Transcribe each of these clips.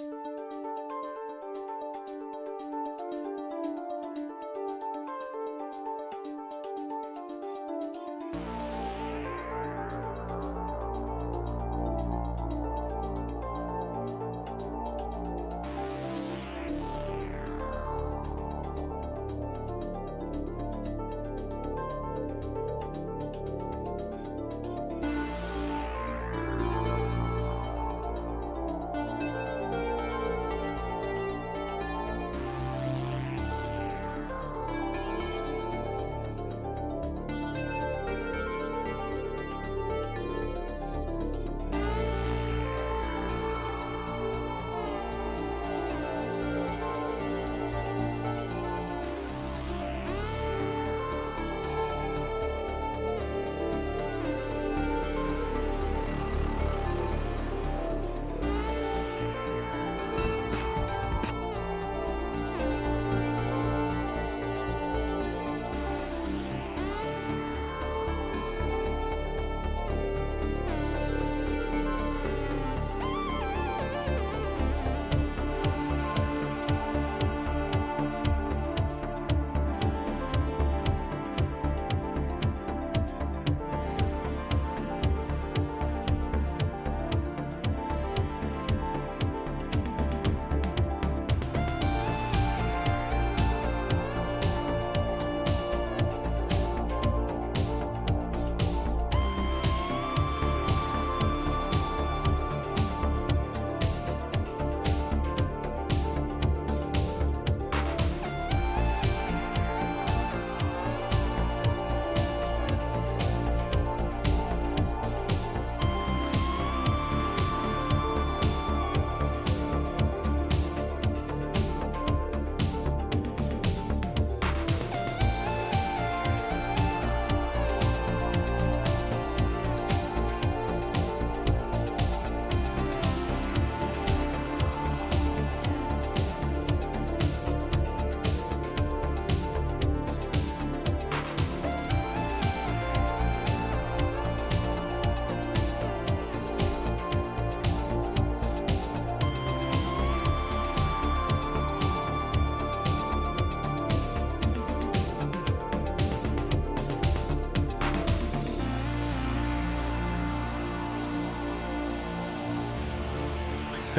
Música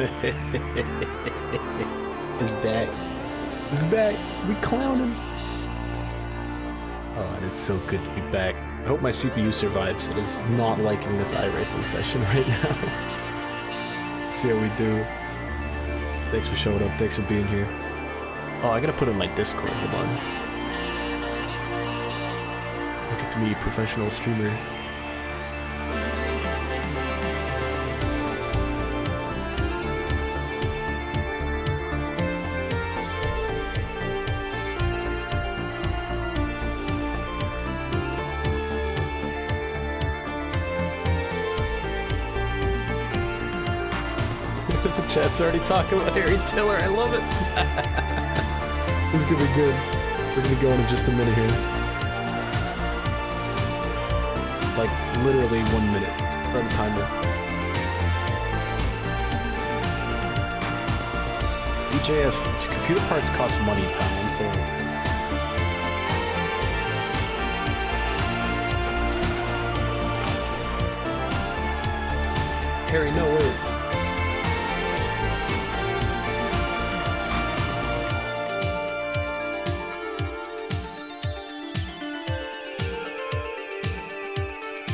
He's back. He's back. We clown him. Oh, and it's so good to be back. I hope my CPU survives. It is not liking this iRacing session right now. See how we do. Thanks for showing up. Thanks for being here. Oh, I gotta put in my Discord. Hold on. Look at me, professional streamer. Chat's already talking about Harry Tiller. I love it. this is gonna be good. We're gonna go in just a minute here. Like literally one minute. The timer. EJF, computer parts cost money, pal. I'm sorry. Harry, no, wait.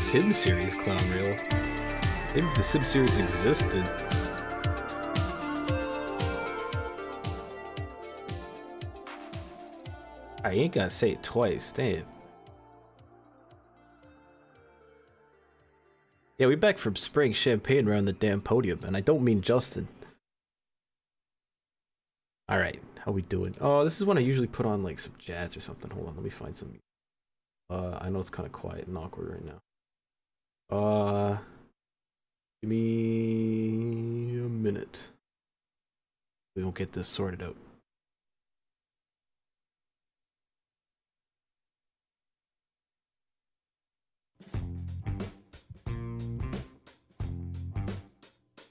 Sim Series clown reel. Maybe if the Sim Series existed. I ain't gonna say it twice, damn. Yeah, we back from spraying champagne around the damn podium, and I don't mean Justin. Alright, how we doing? Oh, this is when I usually put on like some jazz or something. Hold on, let me find some. Uh, I know it's kind of quiet and awkward right now. Uh, give me a minute. We will get this sorted out.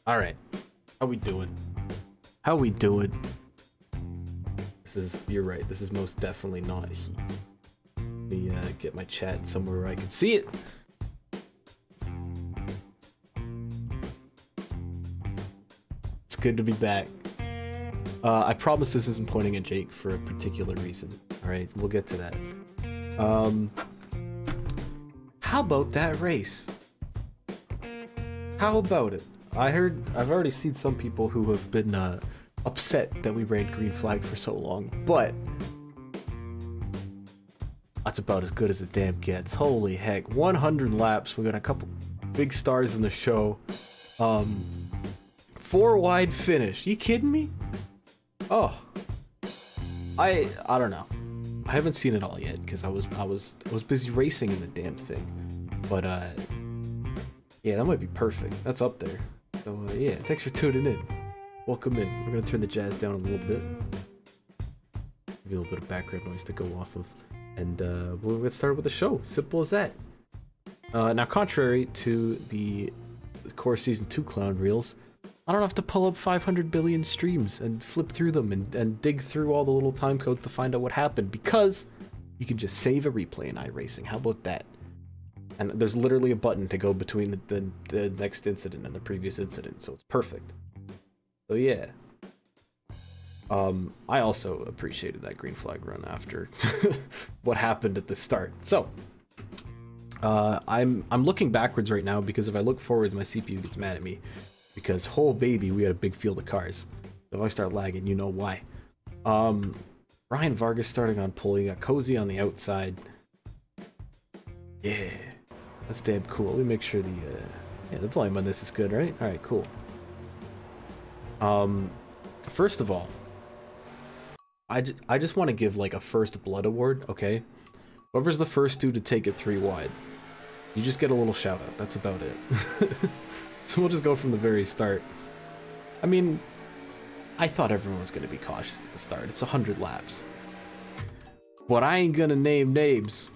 All right, how we doing? How we doing? This is, you're right, this is most definitely not heat. Let me uh, get my chat somewhere where I can see it. Good to be back. Uh, I promise this isn't pointing at Jake for a particular reason. Alright, we'll get to that. Um, how about that race? How about it? I heard, I've already seen some people who have been uh, upset that we ran green flag for so long, but that's about as good as it damn gets. Holy heck, 100 laps. We got a couple big stars in the show. Um, four wide finish. You kidding me? Oh, I I don't know. I haven't seen it all yet because I was I was I was busy racing in the damn thing. But uh, yeah, that might be perfect. That's up there. So uh, yeah, thanks for tuning in. Welcome in. We're gonna turn the jazz down a little bit. Give you a little bit of background noise to go off of, and uh, we'll get started with the show. Simple as that. Uh, now, contrary to the core season two clown reels, I don't have to pull up 500 billion streams and flip through them and, and dig through all the little time codes to find out what happened because you can just save a replay in iRacing. How about that? And there's literally a button to go between the, the, the next incident and the previous incident, so it's perfect. So yeah. Um, I also appreciated that green flag run after what happened at the start. So, uh, I'm I'm looking backwards right now because if I look forwards, my CPU gets mad at me because whole baby, we had a big field of cars. If I start lagging, you know why. Um, Ryan Vargas starting on pole. You got Cozy on the outside. Yeah, that's damn cool. Let me make sure the uh, yeah the volume on this is good, right? All right, cool. Um, first of all, I, I just want to give like a first blood award, okay? Whoever's the first dude to take it three wide, you just get a little shout out. That's about it. so we'll just go from the very start. I mean, I thought everyone was going to be cautious at the start. It's 100 laps. But I ain't going to name names.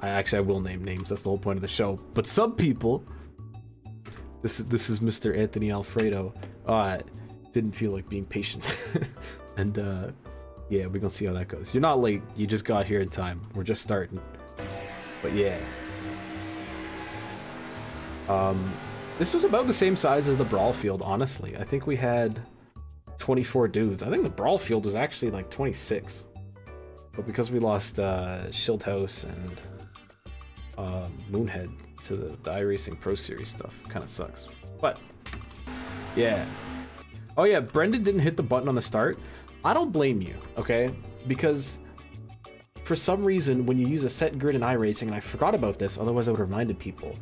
I actually I will name names. That's the whole point of the show. But some people this is this is Mr. Anthony Alfredo. Uh, didn't feel like being patient, and uh, yeah, we're gonna see how that goes. You're not late. You just got here in time. We're just starting. But yeah. Um, this was about the same size as the brawl field. Honestly, I think we had 24 dudes. I think the brawl field was actually like 26. But because we lost uh, Shieldhouse and uh, Moonhead, to the, the iRacing Pro Series stuff. Kind of sucks. But, yeah. Oh yeah, Brendan didn't hit the button on the start. I don't blame you, okay? Because for some reason, when you use a set grid in iRacing, and I forgot about this, otherwise I would have reminded people,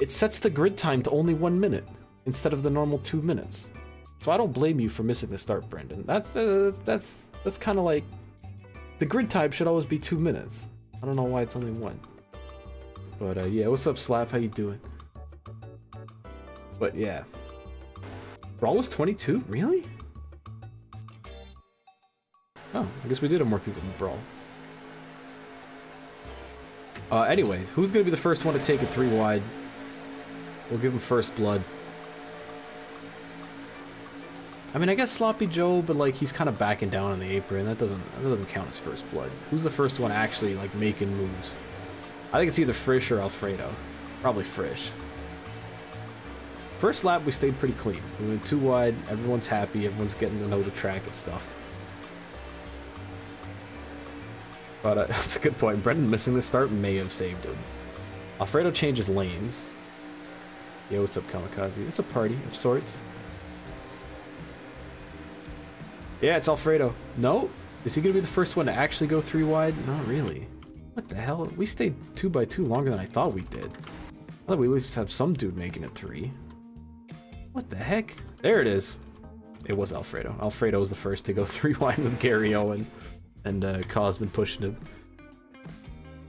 it sets the grid time to only one minute instead of the normal two minutes. So I don't blame you for missing the start, Brendan. That's uh, that's that's kind of like the grid time should always be two minutes. I don't know why it's only one. But uh, yeah, what's up, Slap? How you doing? But yeah. Brawl was 22? Really? Oh, I guess we did have more people in Brawl. Uh, anyway, who's to be the first one to take it three wide? We'll give him first blood. I mean, I guess Sloppy Joe, but like he's kind of backing down on the apron. That doesn't that doesn't count as first blood. Who's the first one actually like making moves? I think it's either Frisch or Alfredo. Probably Frisch. First lap, we stayed pretty clean. We went too wide, everyone's happy, everyone's getting to know the track and stuff. But uh, that's a good point. Brendan missing the start may have saved him. Alfredo changes lanes. Yeah, what's up, Kamikaze? It's a party of sorts. Yeah, it's Alfredo. No? Is he going to be the first one to actually go three wide? Not really. What the hell? We stayed 2 by 2 longer than I thought we did. I thought we at least have some dude making it 3. What the heck? There it is. It was Alfredo. Alfredo was the first to go 3 wide with Gary Owen. And uh, Cosman pushing him.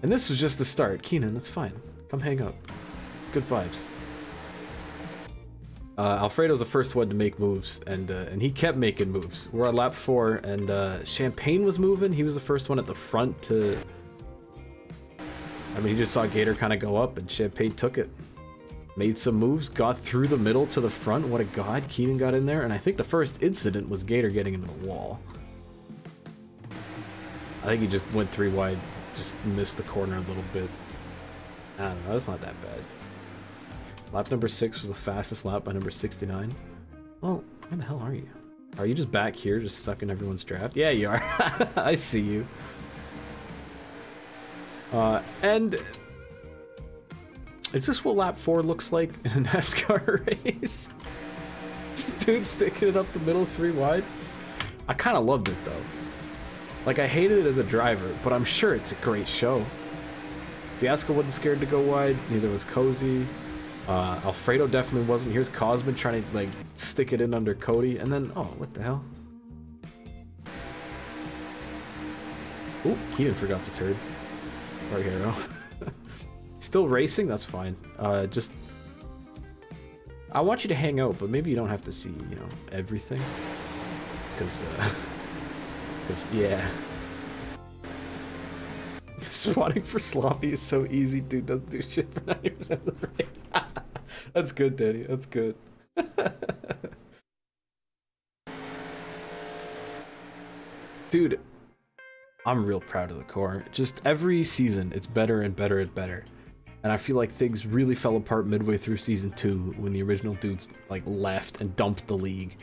And this was just the start. Keenan, that's fine. Come hang up. Good vibes. Uh, Alfredo's the first one to make moves, and uh, and he kept making moves. We're on lap four, and uh, Champagne was moving. He was the first one at the front to I mean, he just saw Gator kind of go up, and Champagne took it. Made some moves, got through the middle to the front. What a god. Keenan got in there, and I think the first incident was Gator getting into the wall. I think he just went three wide, just missed the corner a little bit. I don't know, that's not that bad. Lap number six was the fastest lap by number 69. Well, where the hell are you? Are you just back here, just stuck in everyone's draft? Yeah, you are. I see you. Uh, and is this what lap four looks like in a NASCAR race? Just dude sticking it up the middle three wide. I kind of loved it though. Like I hated it as a driver, but I'm sure it's a great show. Fiasco wasn't scared to go wide, neither was Cozy. Uh, Alfredo definitely wasn't. Here's Cosman trying to like stick it in under Cody, and then oh, what the hell? Oh, Keenan forgot to turn. Our hero. Still racing? That's fine. Uh, just I want you to hang out, but maybe you don't have to see, you know, everything. Because, uh, because yeah. Spotting for sloppy is so easy, dude. Doesn't do shit for 90% of the race. That's good, Danny. That's good. Dude, I'm real proud of the core. Just every season, it's better and better and better. And I feel like things really fell apart midway through season two when the original dudes like left and dumped the league.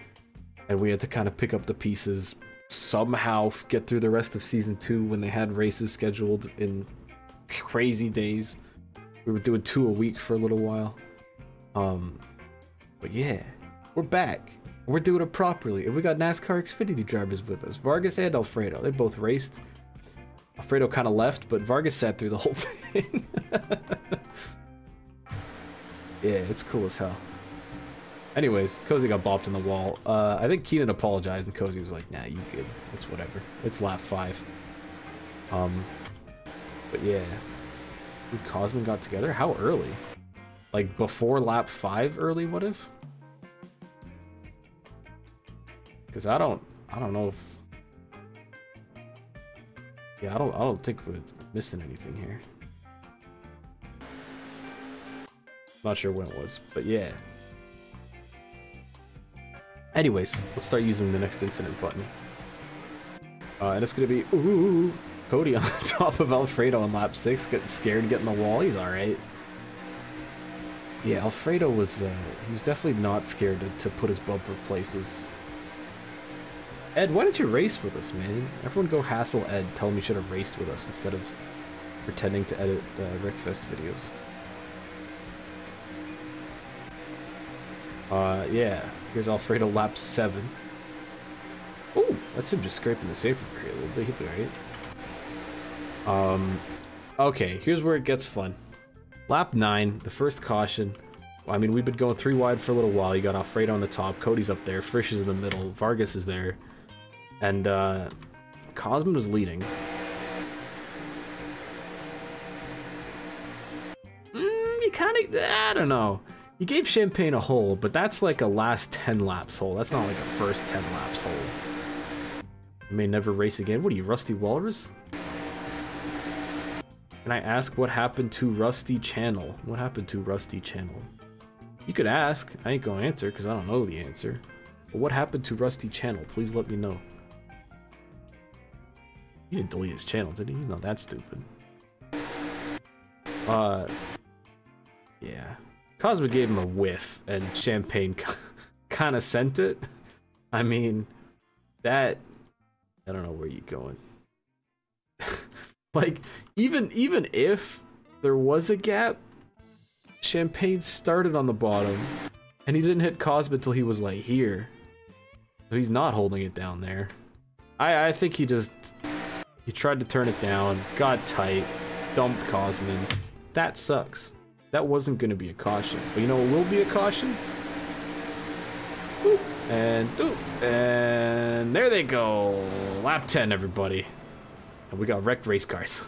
And we had to kind of pick up the pieces, somehow get through the rest of season two when they had races scheduled in crazy days. We were doing two a week for a little while. Um, but yeah, we're back. We're doing it properly. And we got NASCAR Xfinity drivers with us. Vargas and Alfredo. They both raced. Alfredo kind of left, but Vargas sat through the whole thing. yeah, it's cool as hell. Anyways, Cozy got bopped in the wall. Uh, I think Keenan apologized, and Cozy was like, nah, you good. It's whatever. It's lap five. Um, but yeah. Dude, Cosman got together? How early? Like before lap five early, what if? Because I don't, I don't know if. Yeah, I don't, I don't think we're missing anything here. Not sure when it was, but yeah. Anyways, let's start using the next incident button. Uh, and it's gonna be, ooh, Cody on the top of Alfredo on lap six, getting scared, getting the wall. He's all right. Yeah, Alfredo was, uh, he was definitely not scared to, to put his bumper places. Ed, why didn't you race with us, man? Everyone go hassle Ed, tell him he should have raced with us instead of pretending to edit uh, Rickfest videos. Uh, yeah. Here's Alfredo lap 7. Ooh, that's him just scraping the safer here a little bit. He'll be alright. Um, okay, here's where it gets fun. Lap 9, the first caution. I mean, we've been going three wide for a little while. You got Alfredo on the top, Cody's up there, Frisch is in the middle, Vargas is there, and uh, Cosman is leading. Mm, you kind of, I don't know. You gave Champagne a hole, but that's like a last 10 laps hole. That's not like a first 10 laps hole. You may never race again. What are you, Rusty Walrus? Can I ask what happened to Rusty Channel? What happened to Rusty Channel? You could ask. I ain't gonna answer because I don't know the answer. But what happened to Rusty Channel? Please let me know. He didn't delete his channel, did he? He's not that stupid. Uh, yeah. Cosmo gave him a whiff, and Champagne kind of sent it. I mean, that... I don't know where you're going. Like, even even if there was a gap, Champagne started on the bottom, and he didn't hit Cosma until he was like here. So he's not holding it down there. I I think he just he tried to turn it down, got tight, dumped Cosman. That sucks. That wasn't gonna be a caution. But you know what will be a caution? And and there they go. Lap 10, everybody. And we got wrecked race cars.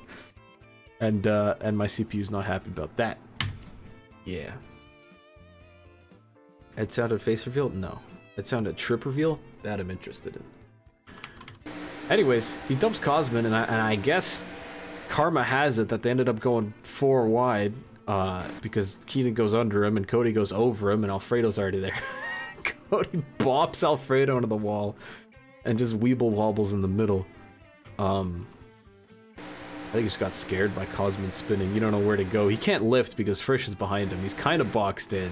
and uh, and my CPU's not happy about that. Yeah. It sounded face reveal? No. It sounded trip reveal? That I'm interested in. Anyways, he dumps Cosman, and I, and I guess karma has it that they ended up going four wide. Uh, because Keenan goes under him and Cody goes over him and Alfredo's already there. Cody bops Alfredo into the wall and just weeble wobbles in the middle. Um, I think he just got scared by Cosman spinning. You don't know where to go. He can't lift because Frisch is behind him. He's kind of boxed in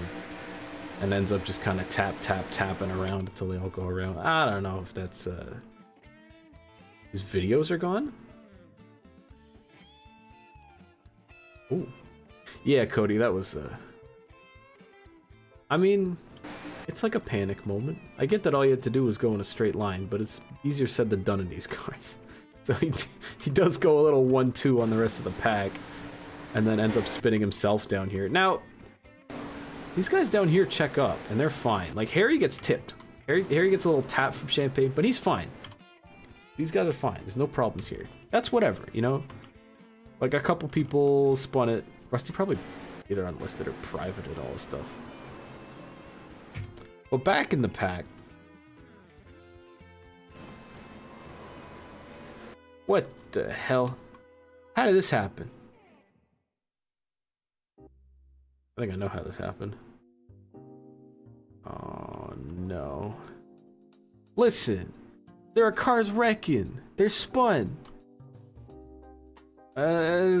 and ends up just kind of tap, tap, tapping around until they all go around. I don't know if that's... Uh... His videos are gone? Ooh. Yeah, Cody, that was... Uh... I mean, it's like a panic moment. I get that all you had to do was go in a straight line, but it's easier said than done in these cars. So he, he does go a little 1-2 on the rest of the pack, and then ends up spinning himself down here. Now, these guys down here check up, and they're fine. Like, Harry gets tipped. Harry, Harry gets a little tap from Champagne, but he's fine. These guys are fine. There's no problems here. That's whatever, you know? Like, a couple people spun it. Rusty probably either unlisted or privated all his stuff. But back in the pack, What the hell? How did this happen? I think I know how this happened. Oh no. Listen, there are cars wrecking. They're spun. Uh,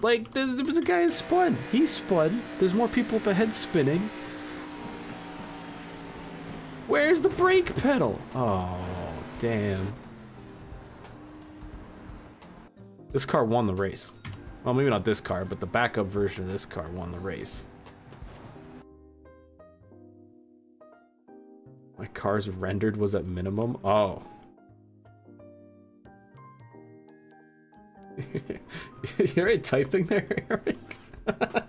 like there, there was a guy who spun. He spun. There's more people up ahead spinning. Where's the brake pedal? Oh, damn. This car won the race. Well, maybe not this car, but the backup version of this car won the race. My car's rendered was at minimum? Oh. You're right typing there, Eric? I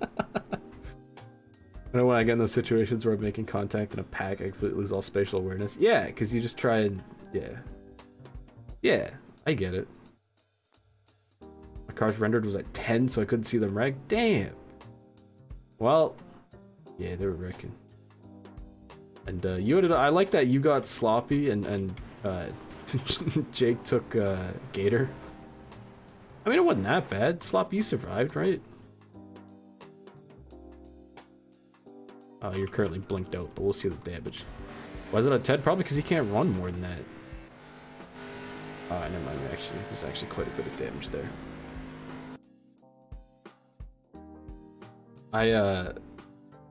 know when I get in those situations where I'm making contact in a pack, I completely lose all spatial awareness. Yeah, because you just try and... Yeah. Yeah, I get it My car's rendered was at 10, so I couldn't see them wreck. Damn. Well, yeah, they were wrecking. And uh, you had, I like that you got sloppy and and uh, Jake took uh, Gator. I mean, it wasn't that bad. Sloppy, you survived, right? Oh, you're currently blinked out, but we'll see the damage. Was it a Ted? Probably because he can't run more than that. Oh, never mind. Actually, there's actually quite a bit of damage there. I, uh...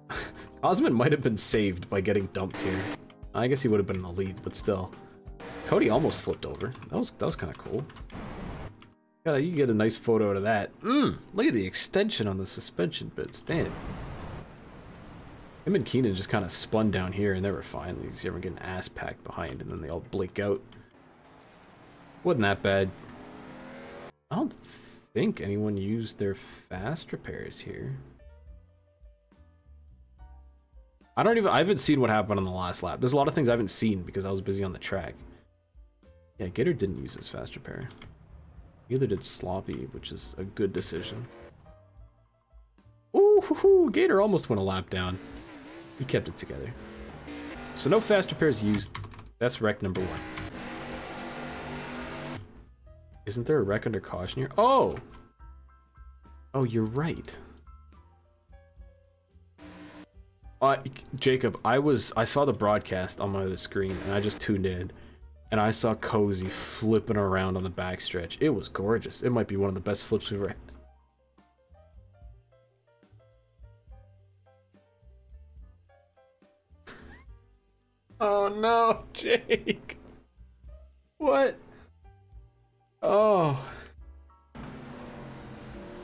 Osmond might have been saved by getting dumped here. I guess he would have been in the lead, but still. Cody almost flipped over. That was that was kind of cool. Yeah, you get a nice photo out of that. Mmm, look at the extension on the suspension bits. Damn. Him and Keenan just kind of spun down here, and they were fine. You see everyone getting ass packed behind, and then they all blink out. Wasn't that bad. I don't think anyone used their fast repairs here. I don't even, I haven't seen what happened on the last lap. There's a lot of things I haven't seen because I was busy on the track. Yeah, Gator didn't use his fast repair. Neither did Sloppy, which is a good decision. Ooh, Gator almost went a lap down. He kept it together. So no fast repairs used. That's wreck number one. Isn't there a wreck under caution here? Oh! Oh, you're right. Uh, Jacob, I was I saw the broadcast on my other screen and I just tuned in and I saw Cozy flipping around on the backstretch. It was gorgeous. It might be one of the best flips we've ever had. Oh no, Jake. What? Oh.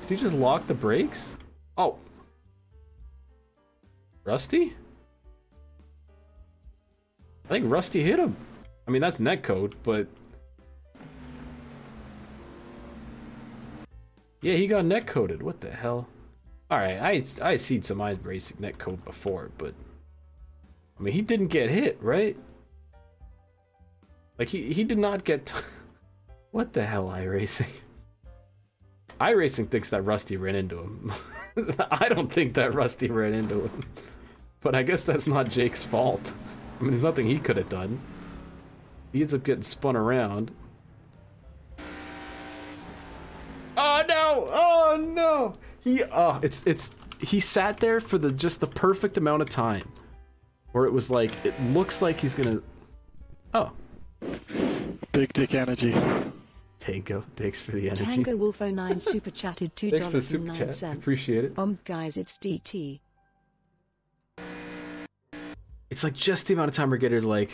Did he just lock the brakes? Oh, Rusty? I think Rusty hit him. I mean, that's netcode, but... Yeah, he got netcoded. What the hell? Alright, I, I seen some iRacing netcode before, but... I mean, he didn't get hit, right? Like, he, he did not get... what the hell, iRacing? iRacing thinks that Rusty ran into him. I don't think that Rusty ran into him. But I guess that's not Jake's fault. I mean, there's nothing he could have done. He ends up getting spun around. Oh no! Oh no! he uh it's it's he sat there for the just the perfect amount of time where it was like it looks like he's gonna oh Big dick energy. tango thanks for the energy Tango Wolf 09 super chatted two thanks for the dollars and super nine chat cents. appreciate it Um, guys, it's DT. it's like just the amount of time where Gator's like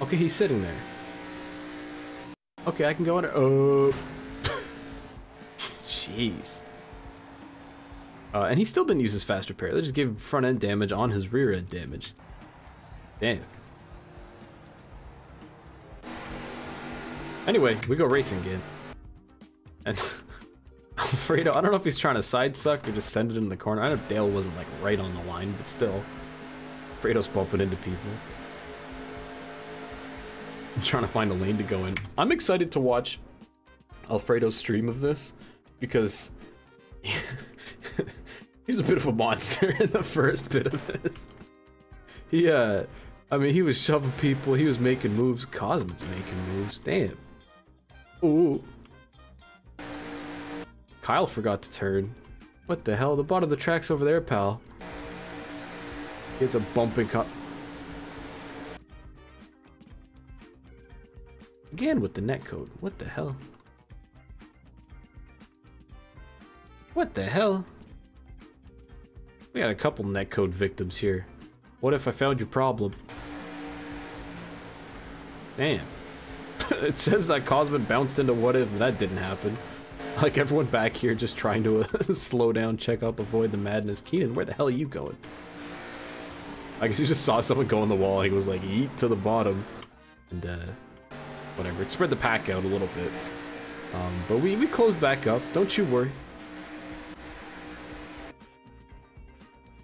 okay he's sitting there okay I can go under oh jeez uh, and he still didn't use his fast repair they just gave front end damage on his rear end damage damn Anyway, we go racing again. And Alfredo, I don't know if he's trying to side suck or just send it in the corner. I know Dale wasn't like right on the line, but still. Alfredo's bumping into people. I'm trying to find a lane to go in. I'm excited to watch Alfredo's stream of this because he's a bit of a monster in the first bit of this. He uh I mean he was shoving people, he was making moves, Cosmo's making moves. Damn. Ooh. Kyle forgot to turn. What the hell? The bottom of the track's over there, pal. It's a bumping cut. Again with the net code. What the hell? What the hell? We got a couple netcode victims here. What if I found your problem? Damn. it says that Cosman bounced into what if that didn't happen. Like everyone back here just trying to slow down, check up, avoid the madness. Keenan, where the hell are you going? I guess he just saw someone go on the wall and he was like, eat to the bottom. And uh, whatever. It spread the pack out a little bit. Um, but we, we closed back up. Don't you worry.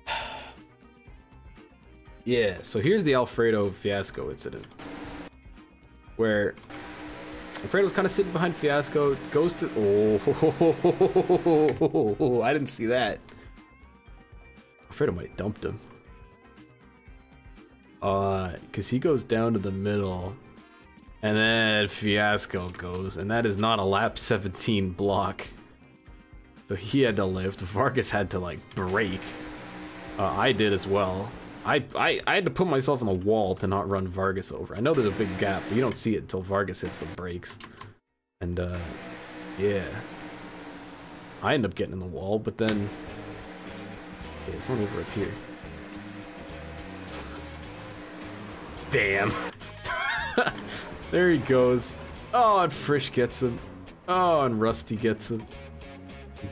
Yeah, so here's the Alfredo fiasco incident. Where Alfredo's kind of sitting behind Fiasco, goes to. Oh, I didn't see that. Alfredo might have dumped him. Uh, because he goes down to the middle. And then Fiasco goes, and that is not a lap 17 block. So he had to lift. Vargas had to, like, brake. Uh, I did as well. I, I, I had to put myself on the wall to not run Vargas over. I know there's a big gap, but you don't see it until Vargas hits the brakes. And, uh, yeah. I end up getting in the wall, but then... It's not over up here. Damn. there he goes. Oh, and Frisch gets him. Oh, and Rusty gets him.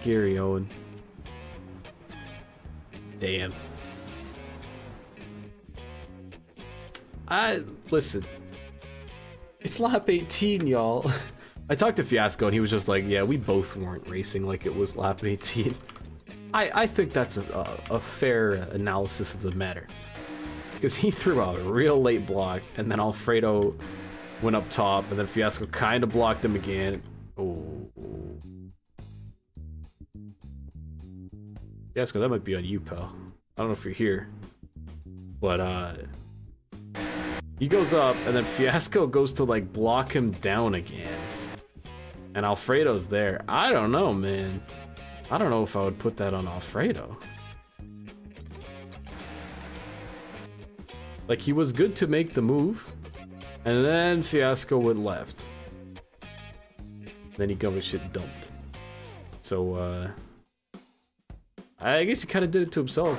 Gary Owen. Damn. I listen. It's lap 18, y'all. I talked to Fiasco and he was just like, "Yeah, we both weren't racing like it was lap 18." I I think that's a a, a fair analysis of the matter because he threw out a real late block and then Alfredo went up top and then Fiasco kind of blocked him again. Oh. Fiasco, that might be on you, pal. I don't know if you're here, but uh. He goes up, and then Fiasco goes to like block him down again. And Alfredo's there. I don't know, man. I don't know if I would put that on Alfredo. Like, he was good to make the move, and then Fiasco went left. Then he got his shit dumped. So, uh... I guess he kind of did it to himself.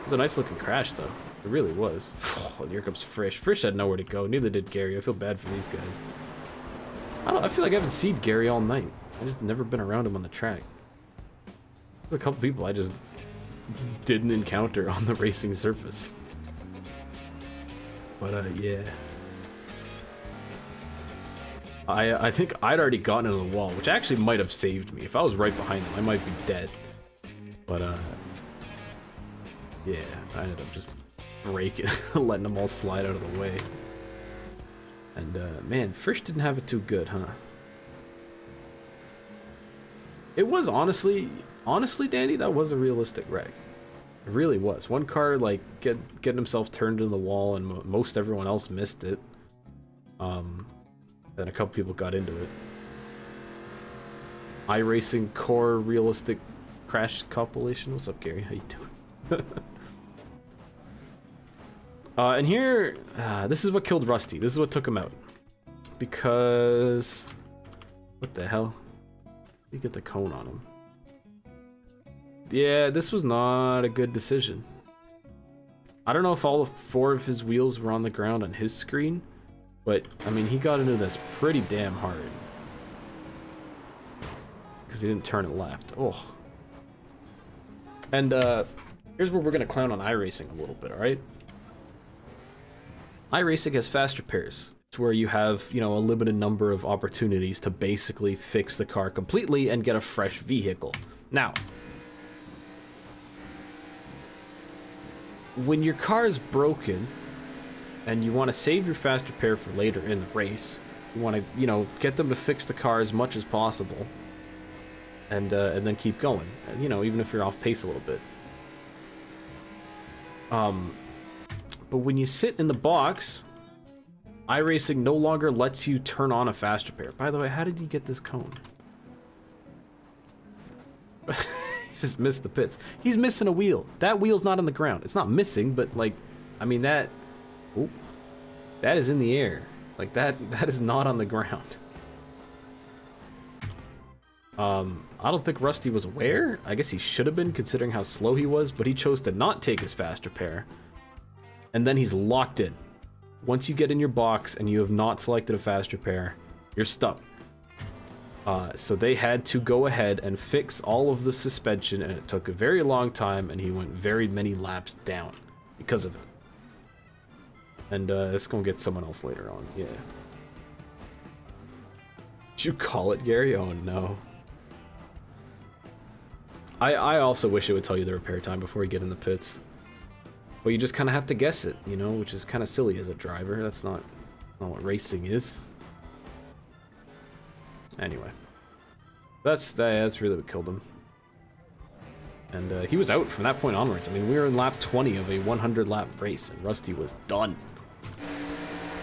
It was a nice looking crash, though. It really was. Here comes Frisch. Frisch had nowhere to go. Neither did Gary. I feel bad for these guys. I don't. I feel like I haven't seen Gary all night. I just never been around him on the track. There's a couple people I just didn't encounter on the racing surface. But uh, yeah. I I think I'd already gotten into the wall, which actually might have saved me. If I was right behind him, I might be dead. But uh, yeah, I ended up just breaking, letting them all slide out of the way. And uh, man, Frisch didn't have it too good, huh? It was honestly, honestly, Danny, that was a realistic wreck. It really was. One car like get getting himself turned into the wall, and mo most everyone else missed it. Um, then a couple people got into it. iRacing core realistic crash compilation. What's up, Gary? How you doing? uh, and here, uh, this is what killed Rusty. This is what took him out. Because, what the hell? You get the cone on him. Yeah, this was not a good decision. I don't know if all four of his wheels were on the ground on his screen, but I mean, he got into this pretty damn hard. Because he didn't turn it left. Oh. And uh, here's where we're going to clown on iRacing a little bit, alright? iRacing has fast repairs. It's where you have, you know, a limited number of opportunities to basically fix the car completely and get a fresh vehicle. Now, when your car is broken and you want to save your fast repair for later in the race, you want to, you know, get them to fix the car as much as possible and uh, and then keep going. You know, even if you're off pace a little bit. Um, but when you sit in the box, iRacing no longer lets you turn on a fast repair. By the way, how did you get this cone? just missed the pits. He's missing a wheel. That wheel's not on the ground. It's not missing, but like, I mean that. Oh, that is in the air. Like that. That is not on the ground. Um, I don't think Rusty was aware. I guess he should have been, considering how slow he was, but he chose to not take his fast repair. And then he's locked in. Once you get in your box and you have not selected a fast repair, you're stuck. Uh, so they had to go ahead and fix all of the suspension, and it took a very long time, and he went very many laps down because of it. And uh, it's gonna get someone else later on, yeah. Did you call it, Gary? Oh no. I, I also wish it would tell you the repair time before you get in the pits. But you just kind of have to guess it, you know, which is kind of silly as a driver. That's not, not what racing is. Anyway. That's that's really what killed him. And uh, he was out from that point onwards. I mean, we were in lap 20 of a 100 lap race, and Rusty was done.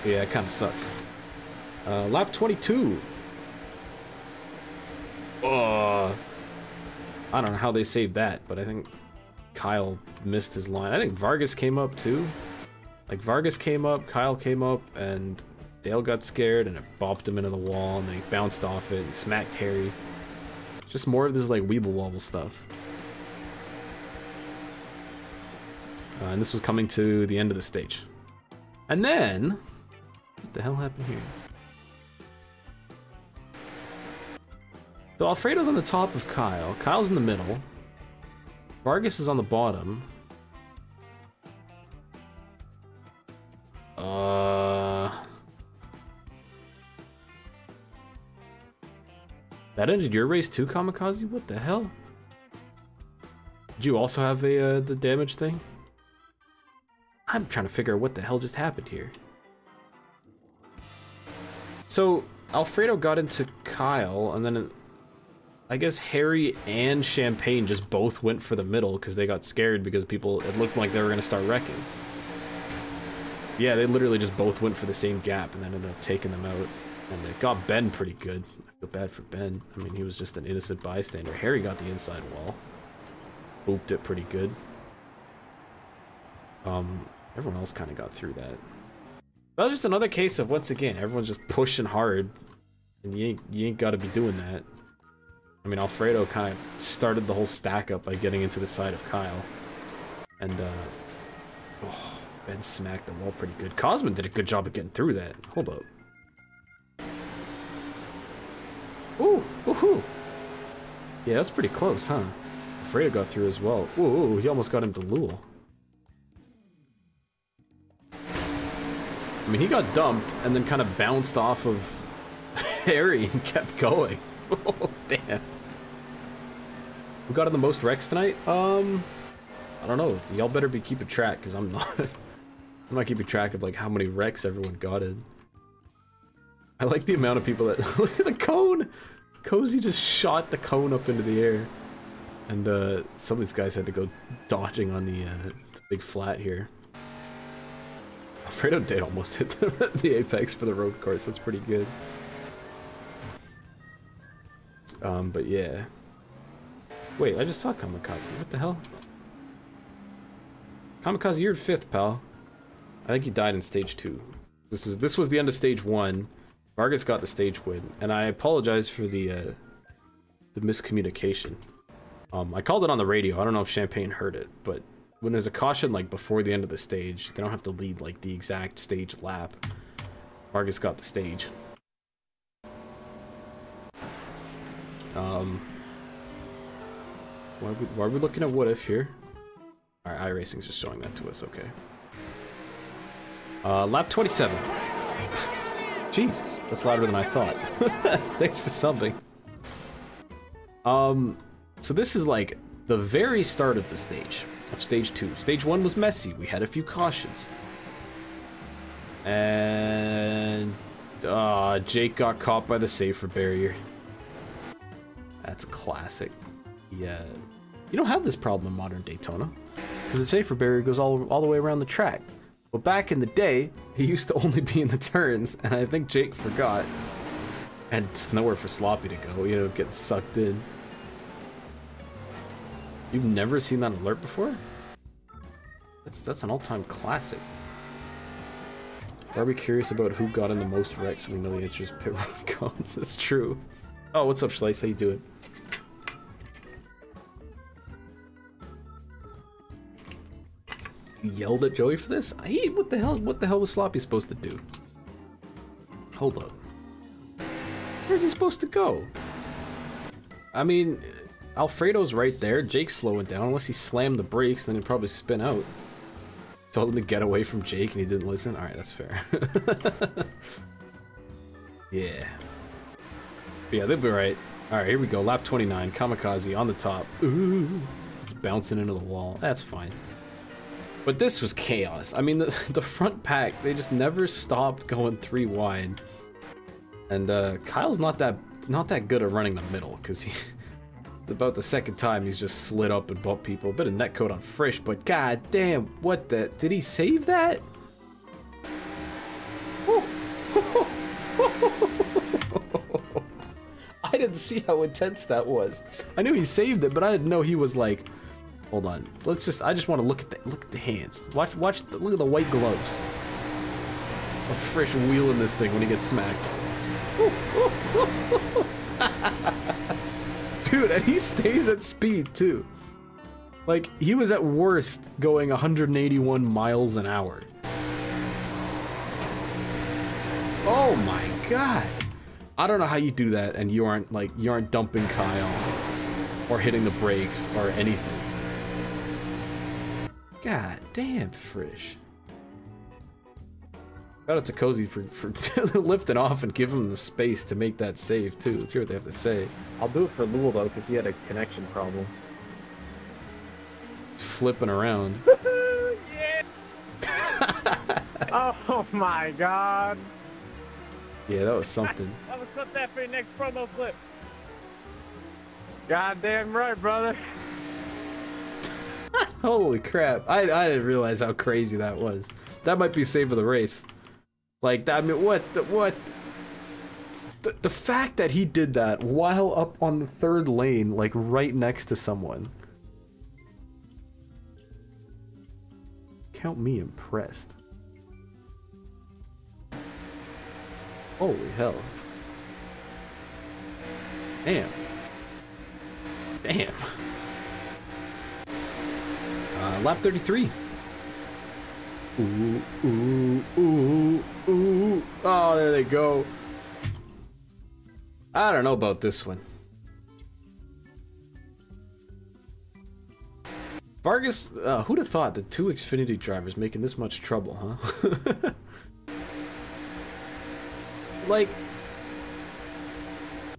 Yeah, it kind of sucks. Uh, lap 22. Uh, I don't know how they saved that, but I think Kyle missed his line. I think Vargas came up too. Like Vargas came up, Kyle came up, and Dale got scared and it bopped him into the wall and then he bounced off it and smacked Harry. Just more of this like weeble wobble stuff. Uh, and this was coming to the end of the stage. And then, what the hell happened here? So Alfredo's on the top of Kyle. Kyle's in the middle. Vargas is on the bottom. Uh... That ended your race too, Kamikaze? What the hell? Did you also have a uh, the damage thing? I'm trying to figure out what the hell just happened here. So, Alfredo got into Kyle, and then I guess Harry and Champagne just both went for the middle because they got scared because people, it looked like they were going to start wrecking. Yeah, they literally just both went for the same gap and then ended up taking them out. And it got Ben pretty good. I feel bad for Ben. I mean, he was just an innocent bystander. Harry got the inside wall. Booped it pretty good. Um, everyone else kind of got through that. That was just another case of, once again, everyone's just pushing hard. And you ain't, you ain't got to be doing that. I mean, Alfredo kind of started the whole stack up by getting into the side of Kyle. And, uh... Oh, Ben smacked the wall pretty good. Cosman did a good job of getting through that. Hold up. Ooh, woohoo! Yeah, that's pretty close, huh? Alfredo got through as well. Ooh, he almost got him to Lul. I mean, he got dumped and then kind of bounced off of Harry and kept going. oh, damn. Who got in the most wrecks tonight? Um, I don't know. Y'all better be keeping track, because I'm not. I'm not keeping track of, like, how many wrecks everyone got in. I like the amount of people that... Look at the cone! Cozy just shot the cone up into the air. And, uh, some of these guys had to go dodging on the, uh, the big flat here. Alfredo did almost hit the, the apex for the road course. That's pretty good. Um, but yeah. Wait, I just saw Kamikaze. What the hell? Kamikaze, you're fifth, pal. I think you died in stage two. This is this was the end of stage one. Vargas got the stage win, and I apologize for the uh, the miscommunication. Um, I called it on the radio. I don't know if Champagne heard it, but when there's a caution like before the end of the stage, they don't have to lead like the exact stage lap. Vargas got the stage. Um, why are we, why are we looking at what if here? Alright, iRacing's just showing that to us, okay. Uh, lap 27. Jesus, that's louder than I thought. Thanks for subbing. Um, so this is like the very start of the stage, of stage two. Stage one was messy. We had a few cautions. And uh, Jake got caught by the safer barrier. That's a classic. Yeah, you don't have this problem in modern Daytona because the safer barrier goes all all the way around the track. But back in the day, he used to only be in the turns, and I think Jake forgot. And it's nowhere for Sloppy to go, you know, get sucked in. You've never seen that alert before? That's that's an all-time classic. Are we curious about who got in the most wrecks? We know the answer is pit road cones. That's true. Oh, what's up, Slice? How you doing? You yelled at Joey for this? I what the hell? What the hell was Sloppy supposed to do? Hold up. Where's he supposed to go? I mean, Alfredo's right there. Jake's slowing down. Unless he slammed the brakes, then he'd probably spin out. Told him to get away from Jake and he didn't listen? Alright, that's fair. yeah. But yeah, they'll be right. Alright, here we go. Lap 29. Kamikaze on the top. Ooh. Bouncing into the wall. That's fine. But this was chaos. I mean, the, the front pack, they just never stopped going three wide. And uh, Kyle's not that not that good at running the middle, because he... about the second time he's just slid up and bumped people. A bit of netcode on Frisch, but god damn, what the... Did he save that? I didn't see how intense that was. I knew he saved it, but I didn't know he was like... Hold on. Let's just... I just want to look at the look at the hands. Watch watch the, look at the white gloves. A Frisch wheeling this thing when he gets smacked. Dude, and he stays at speed too. Like, he was at worst going 181 miles an hour. Oh my god. I don't know how you do that and you aren't like you aren't dumping Kyle or hitting the brakes or anything. God damn, Frisch. Shout out to Cozy for, for lifting off and giving him the space to make that save too. Let's hear what they have to say. I'll do it for Lul though, because he had a connection problem. Flipping around. oh my god! Yeah, that was something. I'm gonna clip that for your next promo clip. Goddamn right, brother. Holy crap. I, I didn't realize how crazy that was. That might be save of the race. Like, I mean, what, the, what? The, the fact that he did that while up on the third lane, like right next to someone. Count me impressed. Holy hell. Damn. Damn. Uh, lap 33. Ooh, ooh, ooh, ooh. Oh, there they go. I don't know about this one. Vargas, uh, who'd have thought the two Xfinity drivers making this much trouble, huh? like,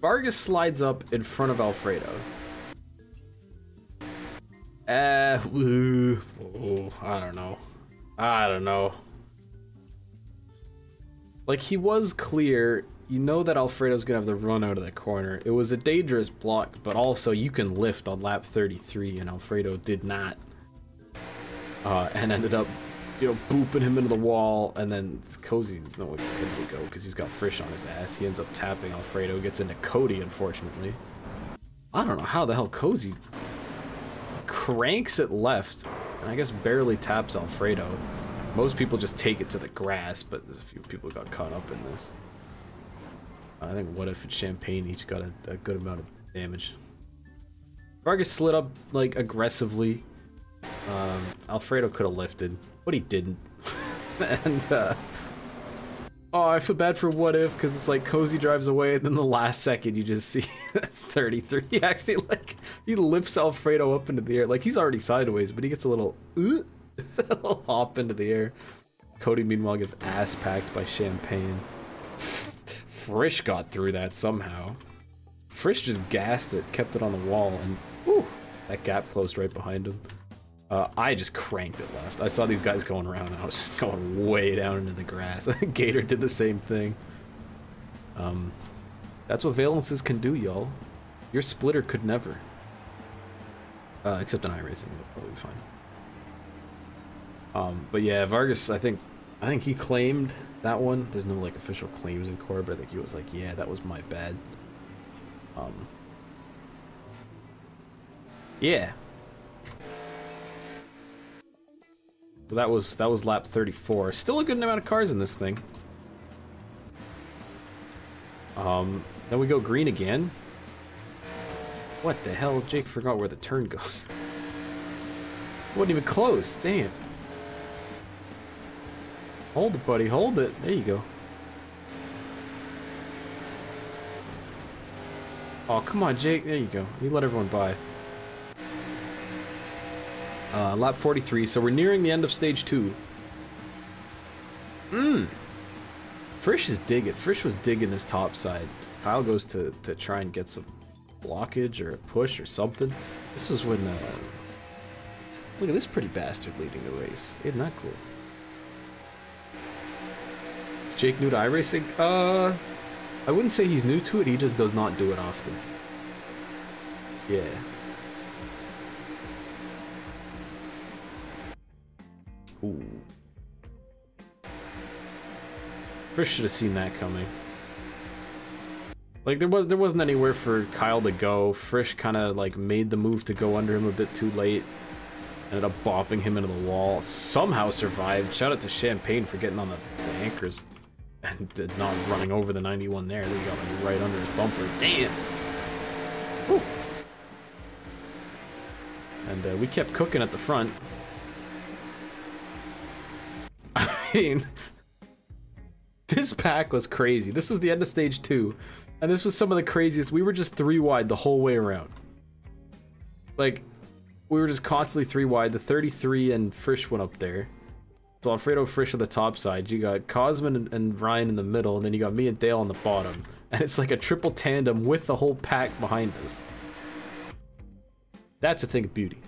Vargas slides up in front of Alfredo. Uh, ooh, I don't know. I don't know. Like, he was clear. You know that Alfredo's gonna have the run out of the corner. It was a dangerous block, but also you can lift on lap 33, and Alfredo did not. Uh, and ended up, you know, booping him into the wall, and then Cozy, there's no way for to go, because he's got Frisch on his ass. He ends up tapping Alfredo, gets into Cody, unfortunately. I don't know how the hell Cozy cranks it left, and I guess barely taps Alfredo. Most people just take it to the grass, but there's a few people got caught up in this. I think what if it's Champagne each got a, a good amount of damage. Vargas slid up like aggressively. Um, Alfredo could have lifted, but he didn't. and uh, oh, I feel bad for what if because it's like Cozy drives away, and then the last second you just see that's 33. He actually like he lifts Alfredo up into the air, like he's already sideways, but he gets a little, uh, little hop into the air. Cody meanwhile gets ass packed by Champagne. Frisch got through that somehow. Frisch just gassed it, kept it on the wall, and whew, that gap closed right behind him. Uh, I just cranked it left. I saw these guys going around, and I was just going way down into the grass. Gator did the same thing. Um, that's what valences can do, y'all. Your splitter could never. Uh, except in iRacing, it'll probably be fine. Um, but yeah, Vargas, I think, I think he claimed that one. There's no like official claims in court, but I think he was like, yeah, that was my bad. Um, yeah. So that was that was lap 34. Still a good amount of cars in this thing. Um, then we go green again. What the hell? Jake forgot where the turn goes. Wasn't even close. Damn. Hold it, buddy. Hold it. There you go. Oh, come on, Jake. There you go. You let everyone by. Uh, lap 43, so we're nearing the end of stage 2. Mmm. Frisch is digging. Frisch was digging this top side. Kyle goes to, to try and get some blockage or a push or something. This is when... Uh, look at this pretty bastard leading the race. Isn't that cool? Is Jake new to iRacing? Uh... I wouldn't say he's new to it, he just does not do it often. Yeah. Frisch should have seen that coming. Like there was there wasn't anywhere for Kyle to go. Frisch kind of like made the move to go under him a bit too late. Ended up bopping him into the wall. Somehow survived. Shout out to Champagne for getting on the, the anchors and did not running over the 91 there. They got like right under his bumper. Damn. Whew. And uh, we kept cooking at the front. I mean, this pack was crazy. This was the end of stage two, and this was some of the craziest. We were just three wide the whole way around. Like, we were just constantly three wide. The 33 and Frisch went up there. So Alfredo Frisch on the top side. You got Cosman and, Ryan in the middle, and then you got me and Dale on the bottom. And it's like a triple tandem with the whole pack behind us. That's a thing of beauty.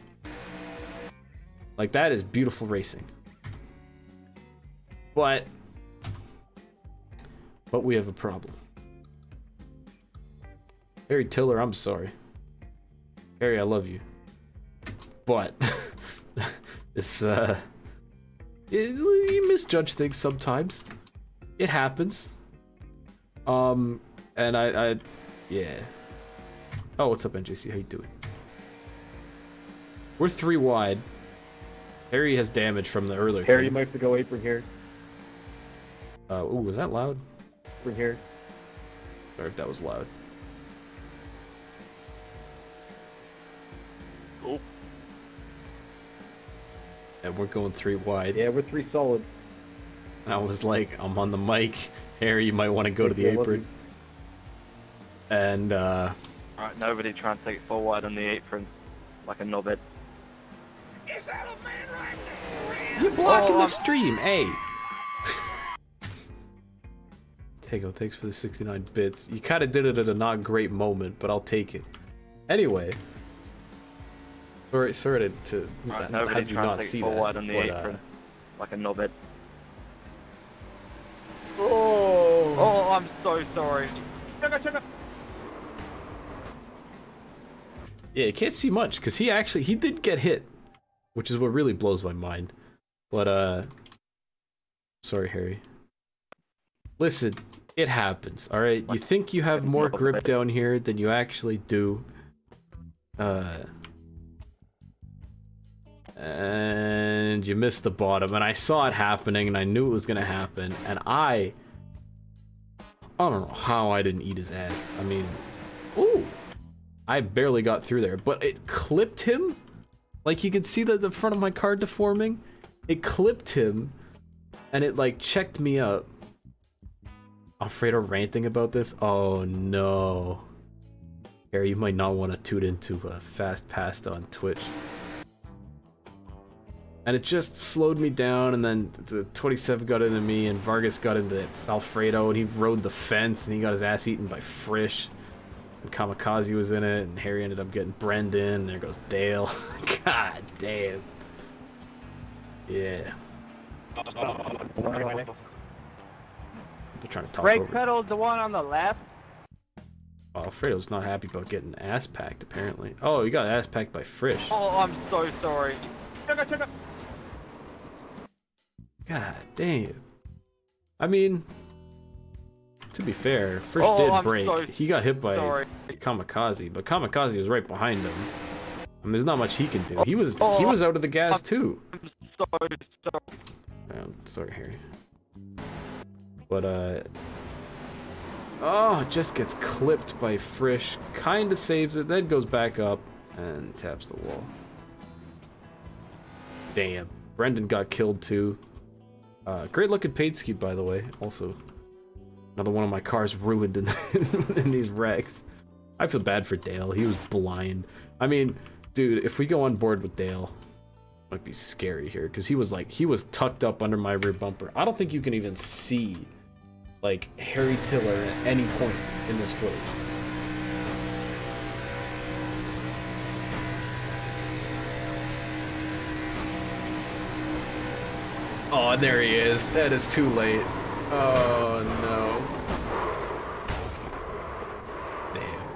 Like, that is beautiful racing. But... But we have a problem. Harry Tiller, I'm sorry. Harry, I love you. But... this, uh... It, you misjudge things sometimes. It happens. Um, and I, I, yeah. Oh, what's up, NJC? How you doing? We're three wide. Harry has damage from the earlier. Harry, thing. might have to go apron here. Uh, ooh, was that loud? Apron here. Sorry if that was loud. Oh. And we're going three wide. Yeah, we're three solid. I was like, I'm on the mic. Harry, you might want to go to the apron. And, uh, Alright, nobody try and take it forward on the apron like a knobhead. You're blocking Oh, the I'm- stream, hey! Tego, thanks for the 69 bits. You kind of did it at a not great moment, but I'll take it. Anyway. Sorry, sorry to, to Alright, have nobody you not take see that. on the but, uh, like a knobhead. Oh! Oh, I'm so sorry. Chugga, chugga. yeah, you can't see much, because he actually, he did get hit. Which is what really blows my mind. But, uh... Sorry, Harry. Listen, it happens, alright? You think you have more grip down here than you actually do. Uh... and you missed the bottom and I saw it happening and I knew it was gonna happen and I I don't know how I didn't eat his ass. I mean, ooh, I barely got through there, but it clipped him. Like you could see the, the front of my card deforming. It clipped him and it like checked me up. Alfredo ranting about this? Oh no. Harry, you might not want to tune into a fast pasta on Twitch. And it just slowed me down and then the 27 got into me and Vargas got into Alfredo and he rode the fence and he got his ass eaten by Frisch. And Kamikaze was in it and Harry ended up getting Brendan and there goes Dale. God damn. Yeah they're trying to talk Brake over pedal, the one on the left. oh, Alfredo's not happy about getting ass packed apparently oh he got ass packed by Frisch Oh, I'm so sorry. God damn. I mean, to be fair, first Oh, did I'm break. so he got hit by sorry. Kamikaze, but Kamikaze was right behind him. I mean, there's not much he can do. He was Oh, he was out of the gas I'm- too. I'm sorry, sorry. I'm sorry, Harry. But uh, oh, just gets clipped by Frisch. Kind of saves it, then goes back up and taps the wall. Damn, Brendan got killed too. Uh, great looking paint by the way. Also, another one of my cars ruined in, in these wrecks. I feel bad for Dale. He was blind. I mean, dude, if we go on board with Dale, might be scary here because he was like he was tucked up under my rear bumper. I don't think you can even see like Harry Tiller at any point in this footage. Oh, there he is. That is too late. Oh no. Damn.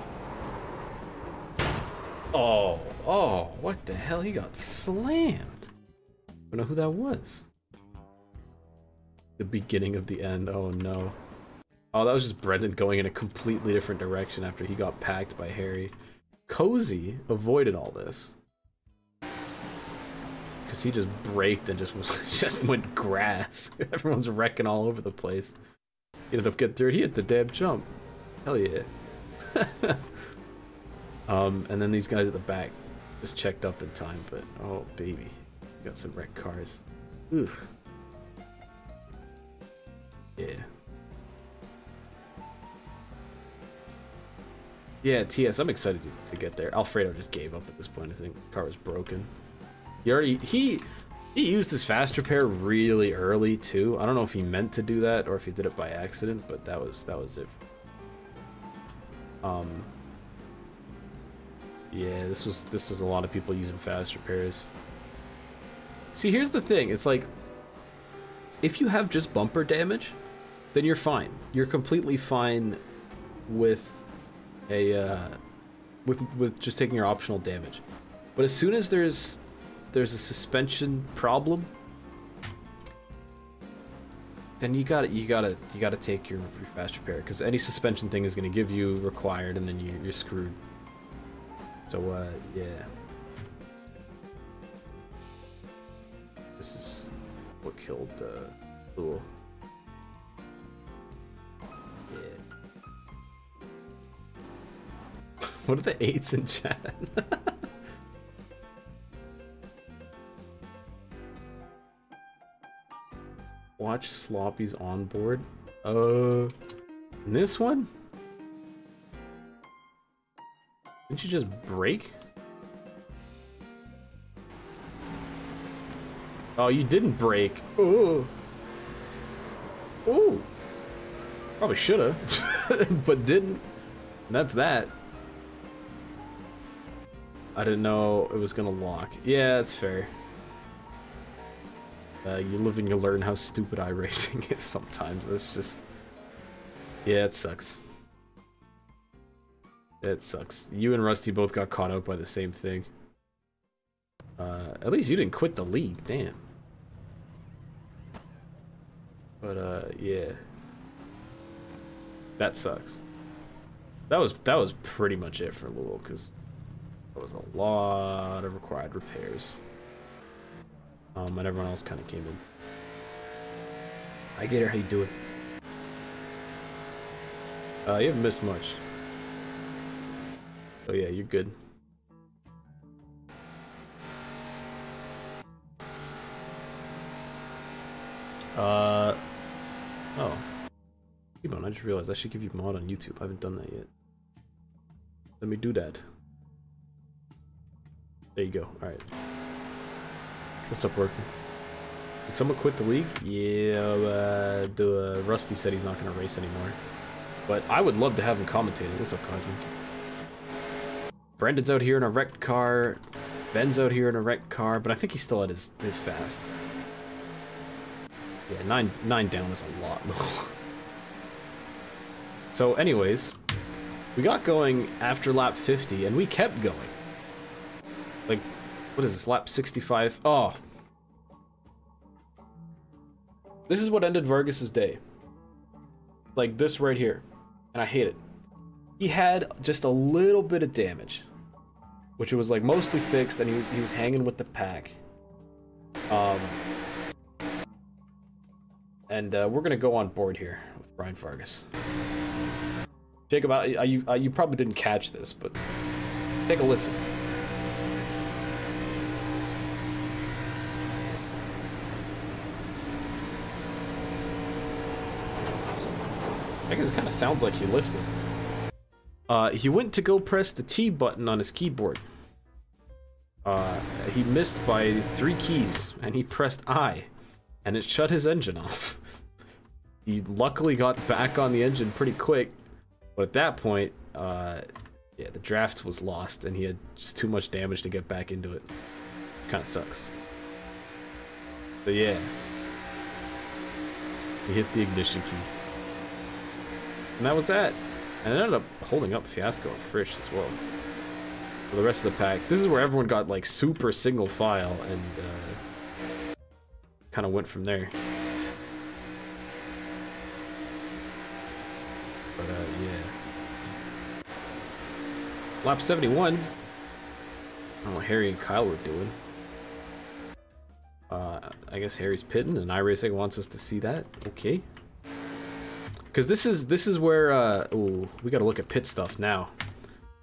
Oh, oh, what the hell? He got slammed. I don't know who that was. The beginning of the end. Oh no. Oh, that was just Brendan going in a completely different direction after he got packed by Harry. Cozy avoided all this. Because he just braked and just was just went grass. Everyone's wrecking all over the place. He ended up getting through. He hit the damn jump. Hell yeah. um, and then these guys at the back just checked up in time, but oh baby, got some wrecked cars. Oof. Yeah. Yeah, TS, I'm excited to, get there. Alfredo just gave up at this point. I think car was broken. He already he he used his fast repair really early too. I don't know if he meant to do that or if he did it by accident, but that was that was it. Um. Yeah, this was this was a lot of people using fast repairs. See, here's the thing. It's like if you have just bumper damage, then you're fine. You're completely fine with a uh, with with just taking your optional damage. But as soon as there's there's a suspension problem, then you got you got to you got to take your, your fast repair because any suspension thing is going to give you required, and then you, you're screwed. So uh, yeah, this is what killed uh, Lul. What are the eights in chat? Watch Sloppy's onboard. Uh, this one? Didn't you just break? Oh, you didn't break. Oh. Oh. Probably shoulda, but didn't. That's that. I didn't know it was gonna lock. Yeah, that's fair. Uh, you live and you learn how stupid iRacing is sometimes. It's just... Yeah, it sucks. It sucks. You and Rusty both got caught out by the same thing. Uh, at least you didn't quit the league, damn. But, uh, yeah. That sucks. That was, that was pretty much it for Lul, because there was a lot of required repairs. Um, and everyone else kind of came in. I get it. How you doing? Uh, you haven't missed much. Oh yeah, you're good. Uh, oh. On, I just realized I should give you mod on YouTube. I haven't done that yet. Let me do that. There you go. Alright. What's up, working? Did someone quit the league? Yeah, uh, the, uh, Rusty said he's not going to race anymore. But I would love to have him commentating. What's up, Cosmo? Brendan's out here in a wrecked car. Ben's out here in a wrecked car, but I think he's still at his, his fast. Yeah, nine nine down is a lot. so anyways, we got going after lap 50, and we kept going. Like, what is this, lap 65? Oh. This is what ended Vargas's day. Like this right here. And I hate it. He had just a little bit of damage. Which was like mostly fixed, and he was, he was hanging with the pack. Um, and uh, we're gonna go on board here with Brian Vargas. Jacob, I, I, you, I, you probably didn't catch this, but take a listen. I guess it kind of sounds like he lifted. Uh, he went to go press the T button on his keyboard. Uh, he missed by three keys, and he pressed I, and it shut his engine off. he luckily got back on the engine pretty quick, but at that point, uh, yeah, the draft was lost, and he had just too much damage to get back into it. Kind of sucks. But yeah, he hit the ignition key. And that was that. And it ended up holding up Fiasco and Frisch as well. For the rest of the pack. This is where everyone got like super single file and uh, kind of went from there. But uh, yeah. Lap 71. I don't know what Harry and Kyle were doing. Uh, I guess Harry's pitting and iRacing wants us to see that. Okay. Because this is this is where uh, ooh, we got to look at pit stuff now.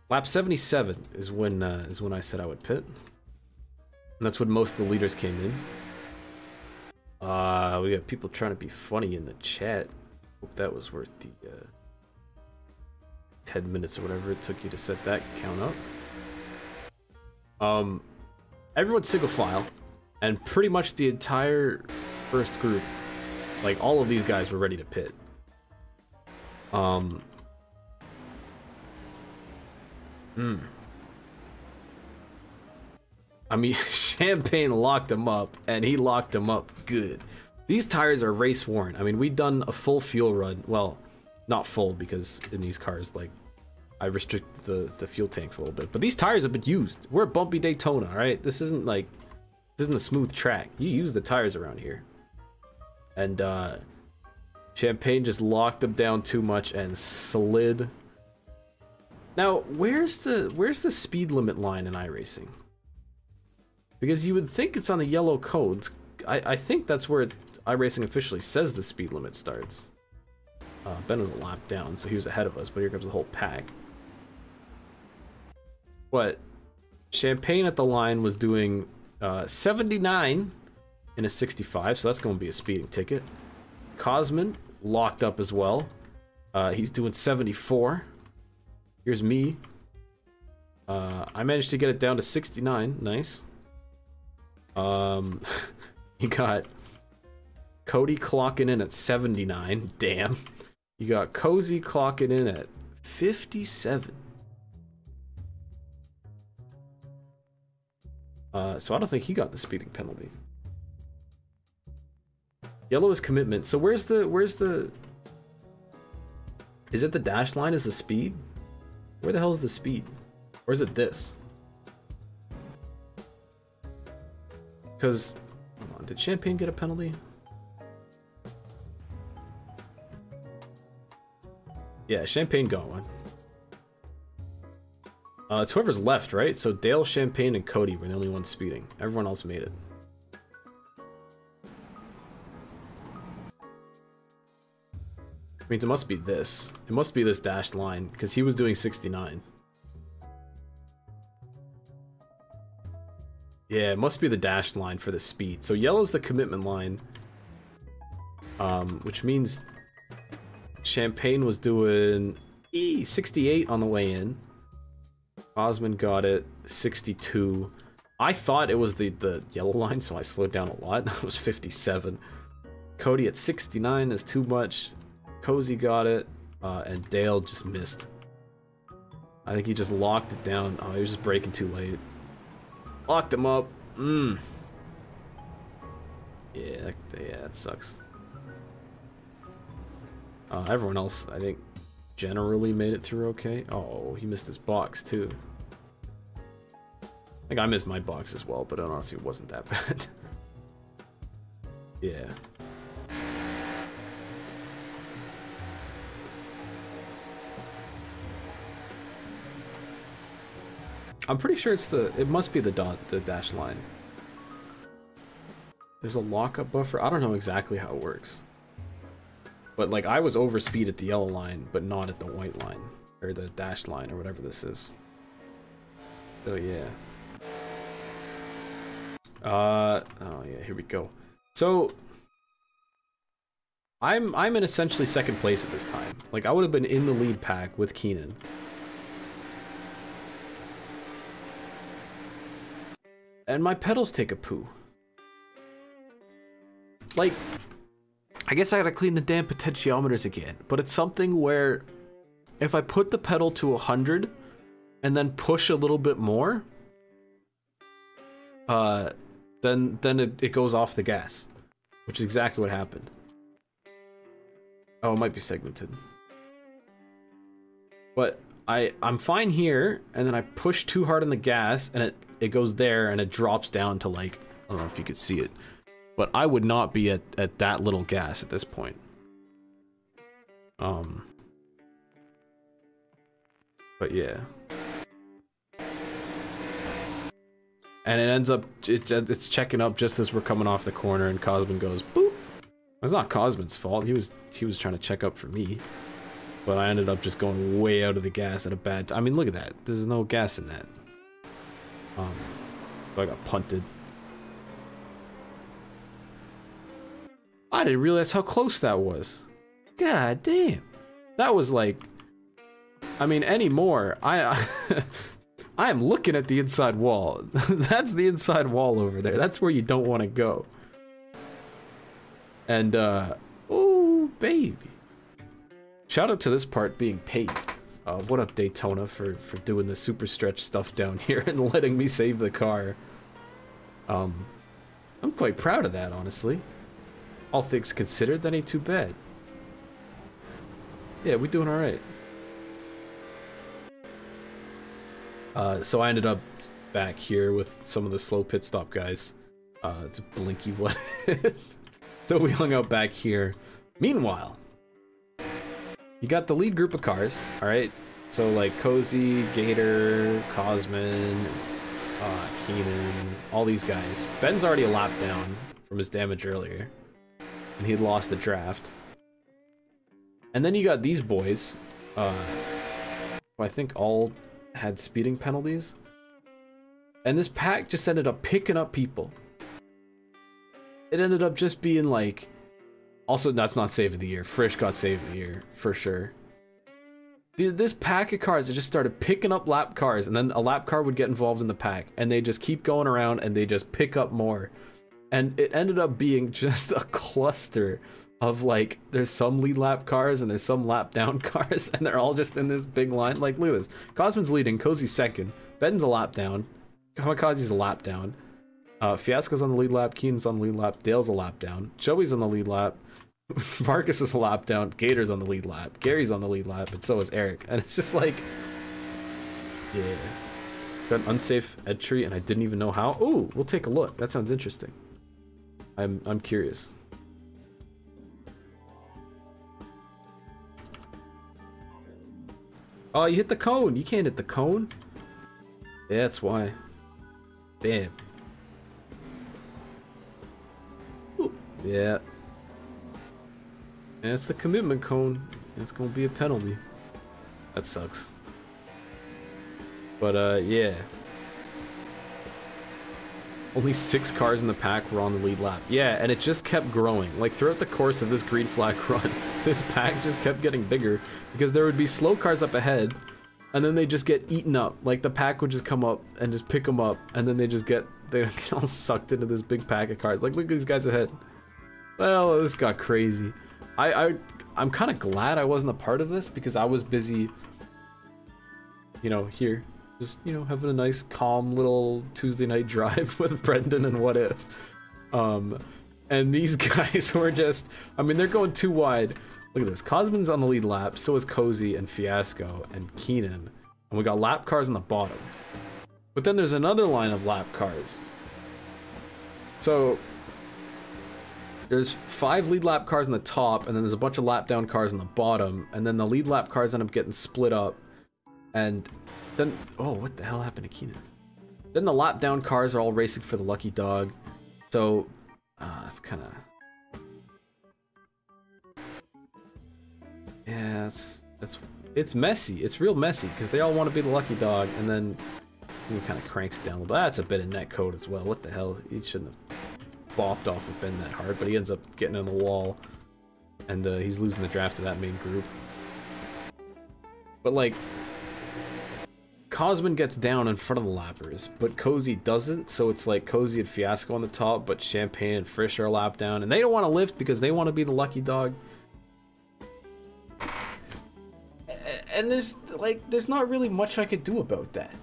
Lap 77 is when uh, is when I said I would pit, and that's when most of the leaders came in. Uh, we got people trying to be funny in the chat. Hope that was worth the uh, 10 minutes or whatever it took you to set that count up. Um, everyone's single file, and pretty much the entire first group, like all of these guys were ready to pit. Um. Hmm. I mean, Champagne locked him up, and he locked him up good. These tires are race worn. I mean, we done a full fuel run. Well, not full because in these cars, like, I restrict the the fuel tanks a little bit. But these tires have been used. We're at bumpy Daytona, right? This isn't like this isn't a smooth track. You use the tires around here, and uh, Champagne just locked him down too much and slid. Now, where's the where's the speed limit line in iRacing? Because you would think it's on the yellow codes. I, I think that's where it's, iRacing officially says the speed limit starts. Uh, ben was a lap down, so he was ahead of us, but here comes the whole pack. But Champagne at the line was doing uh, 79 in a 65, so that's going to be a speeding ticket. Cosman locked up as well. Uh, he's doing 74. Here's me. Uh, I managed to get it down to 69. Nice. Um, you got Cody clocking in at 79. Damn. You got Cozy clocking in at 57. Uh, so I don't think he got the speeding penalty. Yellow is commitment. So where's the where's the Is it the dash line is the speed? Where the hell is the speed? Or is it this? Cuz did Champagne get a penalty? Yeah, Champagne got one. Uh, it's whoever's left, right? So Dale, Champagne, and Cody were the only ones speeding. Everyone else made it. Means it must be this. It must be this dashed line, because he was doing 69. Yeah, it must be the dashed line for the speed. So yellow's the commitment line. Um, which means Champagne was doing e 68 on the way in. Cosman got it 62. I thought it was the the yellow line, so I slowed down a lot. That was 57. Cody at 69 is too much. Cozy got it, uh, and Dale just missed. I think he just locked it down. Oh, he was just breaking too late. Locked him up. Mmm. Yeah, that, yeah, that sucks. Uh, everyone else, I think, generally made it through okay. Oh, he missed his box, too. I think I missed my box as well, but honestly, it wasn't that bad. yeah. I'm pretty sure it's the, it must be the dot, the dash line. There's a lockup buffer. I don't know exactly how it works. But like I was over speed at the yellow line, but not at the white line. Or the dash line or whatever this is. So yeah. Uh oh yeah, here we go. So I'm I'm in essentially second place at this time. Like I would have been in the lead pack with Keenan. And my pedals take a poo. Like I guess I gotta clean the damn potentiometers again, but it's something where if I put the pedal to 100 and then push a little bit more, uh, then then it, it goes off the gas, which is exactly what happened. Oh, it might be segmented. But I, I'm fine here, and then I push too hard on the gas, and it, it goes there, and it drops down to like, I don't know if you could see it. But I would not be at, at that little gas at this point. Um. But yeah. And it ends up, it, it's checking up just as we're coming off the corner and Cosman goes, boop. It's not Cosman's fault. He was, he was trying to check up for me. But I ended up just going way out of the gas at a bad I mean, look at that. There's no gas in that. Um, I got punted. I didn't realize how close that was. God damn. That was like... I mean, anymore, I... I am looking at the inside wall. That's the inside wall over there. That's where you don't want to go. And, uh... Oh, baby. Shout out to this part being paved. Uh, what up, Daytona, for, for doing the super stretch stuff down here and letting me save the car. Um, I'm quite proud of that, honestly. All things considered, that ain't too bad. Yeah, we doing alright. Uh, so I ended up back here with some of the slow pit stop guys. Uh, it's Blinky what So we hung out back here. Meanwhile, you got the lead group of cars, alright? So like Cozy, Gator, Cosman, uh, Keenan, all these guys. Ben's already a lap down from his damage earlier and he lost the draft. And then you got these boys, uh, who I think all had speeding penalties. And this pack just ended up picking up people. It ended up just being like, also that's not save of the year. Frisch got save of the year for sure. Dude, this pack of cars that just started picking up lap cars, and then a lap car would get involved in the pack, and they just keep going around and they just pick up more. And it ended up being just a cluster of like there's some lead lap cars and there's some lap down cars and they're all just in this big line. Like look at this. Cosman's leading cozy's second. Ben's a lap down. Kamikaze's a lap down. Uh, fiasco's on the lead lap keenan's on the lead lap dale's a lap down. Joey's on the lead lap Marcus is a lap down gator's on the lead lap gary's on the lead lap and so is eric and it's just like yeah got an unsafe entry and i didn't even know how Ooh, we'll take a look that sounds interesting I'm I'm curious. Oh, you hit the cone. You can't hit the cone. That's why. Damn. Ooh. Yeah. And it's the commitment cone. It's gonna be a penalty. That sucks. But uh, yeah. Only six cars in the pack were on the lead lap. Yeah, and it just kept growing. Like throughout the course of this green flag run, this pack just kept getting bigger because there would be slow cars up ahead, and then they just get eaten up. Like the pack would just come up and just pick them up, and then they just get they all sucked into this big pack of cars. Like look at these guys ahead. Well, this got crazy. I I I'm kind of glad I wasn't a part of this because I was busy. You know, here. Just you know having a nice calm little Tuesday night drive with Brendan and what if. Um and these guys were just I mean they're going too wide. Look at this. Cosman's on the lead lap so is Cozy and Fiasco and Keenan. And we got lap cars on the bottom. But then there's another line of lap cars. So there's five lead lap cars on the top and then there's a bunch of lap down cars on the bottom and then the lead lap cars end up getting split up and then, oh, what the hell happened to Keenan? Then the lap down cars are all racing for the lucky dog. So, uh, it's kind of. Yeah, it's it's it's messy. It's real messy because they all want to be the lucky dog, and then he kind of cranks it down. But that's a bit of net code as well. What the hell? He shouldn't have bopped off of Ben that hard, but he ends up getting on the wall, and uh, he's losing the draft to that main group. But like, Cosman gets down in front of the lappers, but Cozy doesn't, so it's like Cozy and Fiasco on the top, but Champagne and Frisch are lap down, and they don't want to lift because they want to be the lucky dog. And there's, like, there's not really much I could do about that.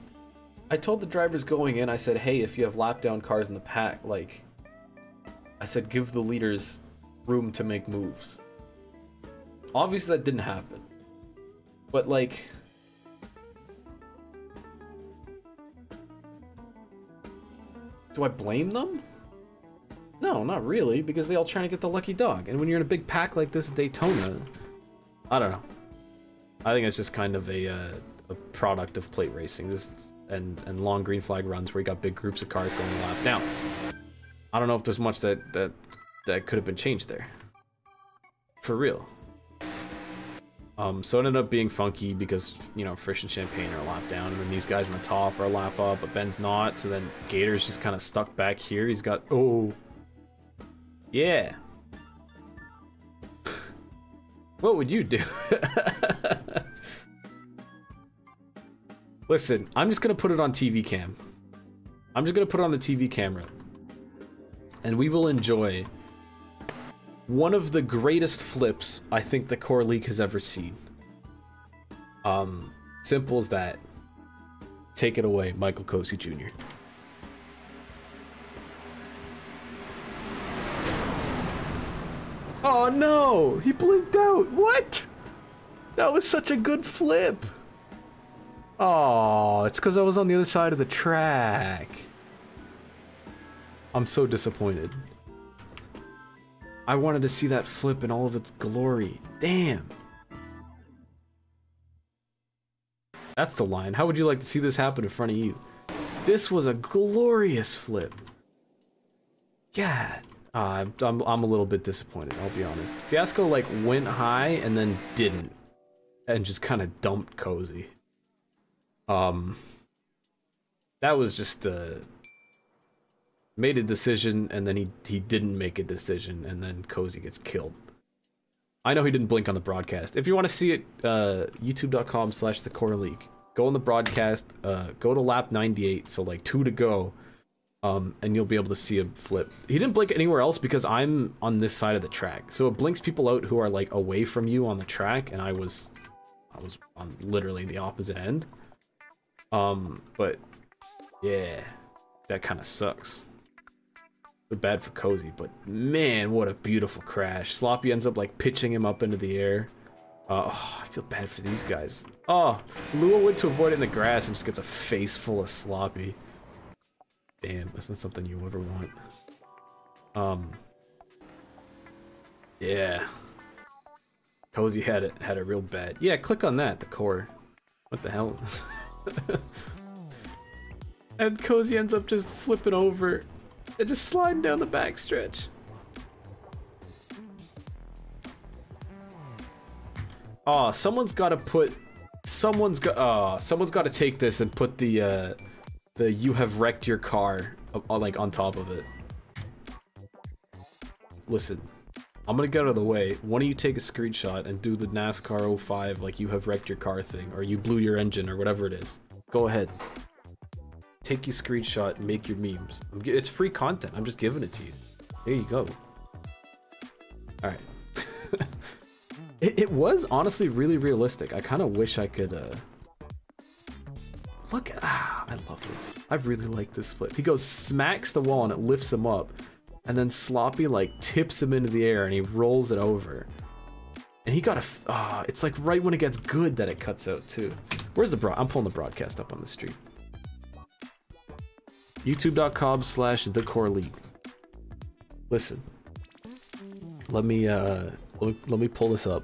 I told the drivers going in, I said, hey, if you have lap down cars in the pack, like, I said, give the leaders room to make moves. Obviously that didn't happen. But, like, Do I blame them? No, not really, because they all trying to get the lucky dog. And when you're in a big pack like this at Daytona, I don't know. I think it's just kind of a, uh, a product of plate racing this and, and long green flag runs where you got big groups of cars going lap down. I don't know if there's much that, that, that could have been changed there. For real. Um, so it ended up being funky because, you know, Frisch and Champagne are a lap down, and then these guys on the top are a lap up, but Ben's not, so then Gator's just kind of stuck back here. He's got, oh, yeah. what would you do? Listen, I'm just gonna put it on TV cam. I'm just gonna put it on the TV camera. And we will enjoy one of the greatest flips I think the core league has ever seen. Um, simple as that. Take it away, Michael Cozy Jr. Oh no! He blinked out! What? That was such a good flip! Oh, it's because I was on the other side of the track. I'm so disappointed. I wanted to see that flip in all of its glory. Damn. That's the line. How would you like to see this happen in front of you? This was a glorious flip. God. Uh, I'm, I'm a little bit disappointed, I'll be honest. Fiasco, like, went high and then didn't. And just kind of dumped Cozy. Um, that was just, uh, made a decision and then he he didn't make a decision and then Cozy gets killed. I know he didn't blink on the broadcast. If you want to see it, uh, youtube.com slash the core league. Go on the broadcast, uh, go to lap 98, so like two to go, um, and you'll be able to see a flip. He didn't blink anywhere else because I'm on this side of the track. So it blinks people out who are like away from you on the track, and I was I was on literally the opposite end. Um, but yeah, that kind of sucks bad for Cozy, but man, what a beautiful crash. Sloppy ends up like pitching him up into the air. Uh, oh, I feel bad for these guys. Oh, Lua went to avoid it in the grass and just gets a face full of Sloppy. Damn, that's not something you ever want. Um, yeah. Cozy had it had a real bad. Yeah, click on that, the core. What the hell? and Cozy ends up just flipping over they're just sliding down the backstretch. Oh, someone's got to put. Someone's got. Oh, someone's got to take this and put the uh, the you have wrecked your car uh, like on top of it. Listen, I'm gonna get out of the way. Why don't you take a screenshot and do the NASCAR 05 like you have wrecked your car thing, or you blew your engine, or whatever it is. Go ahead. Take your screenshot make your memes. It's free content. I'm just giving it to you. There you go. All right. it, it was honestly really realistic. I kind of wish I could. uh Look ah, I love this. I really like this flip. He goes smacks the wall and it lifts him up, and then Sloppy like tips him into the air and he rolls it over. And he got a ah, it's like right when it gets good that it cuts out too. Where's the broad? I'm pulling the broadcast up on the street. YouTube.com slash the core league. Listen. Let me uh let me, let me pull this up.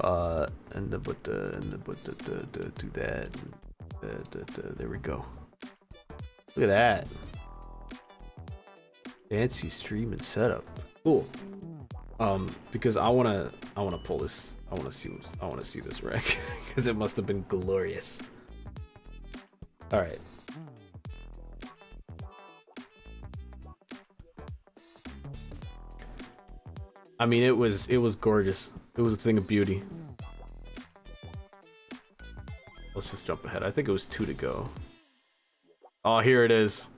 Uh and the but the and the but the, the, the do that. The, the, the, there we go. Look at that. Fancy streaming setup. Cool. Um, because I wanna, I wanna pull this. I wanna see. I wanna see this wreck because it must have been glorious. All right. I mean, it was it was gorgeous. It was a thing of beauty. Let's just jump ahead. I think it was two to go. Oh, here it is.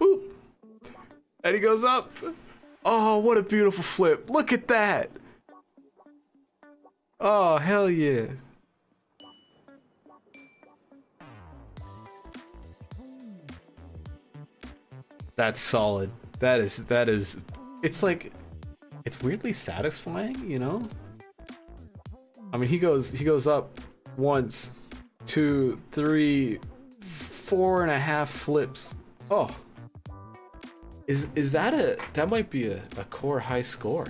Boop. And he goes up. Oh, what a beautiful flip. Look at that. Oh, hell yeah. That's solid. That is, that is, it's like, it's weirdly satisfying, you know? I mean, he goes, he goes up once, two, three, four and a half flips. Oh. Is is that a that might be a, a core high score?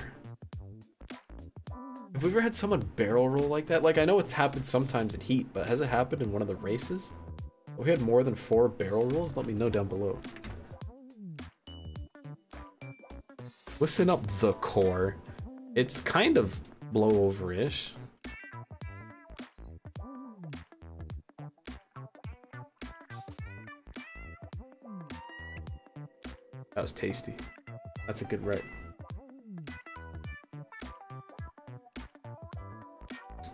Have we ever had someone barrel roll like that? Like I know it's happened sometimes in Heat, but has it happened in one of the races? We had more than four barrel rolls? Let me know down below. Listen up, the core. It's kind of blow over-ish. That was tasty. That's a good.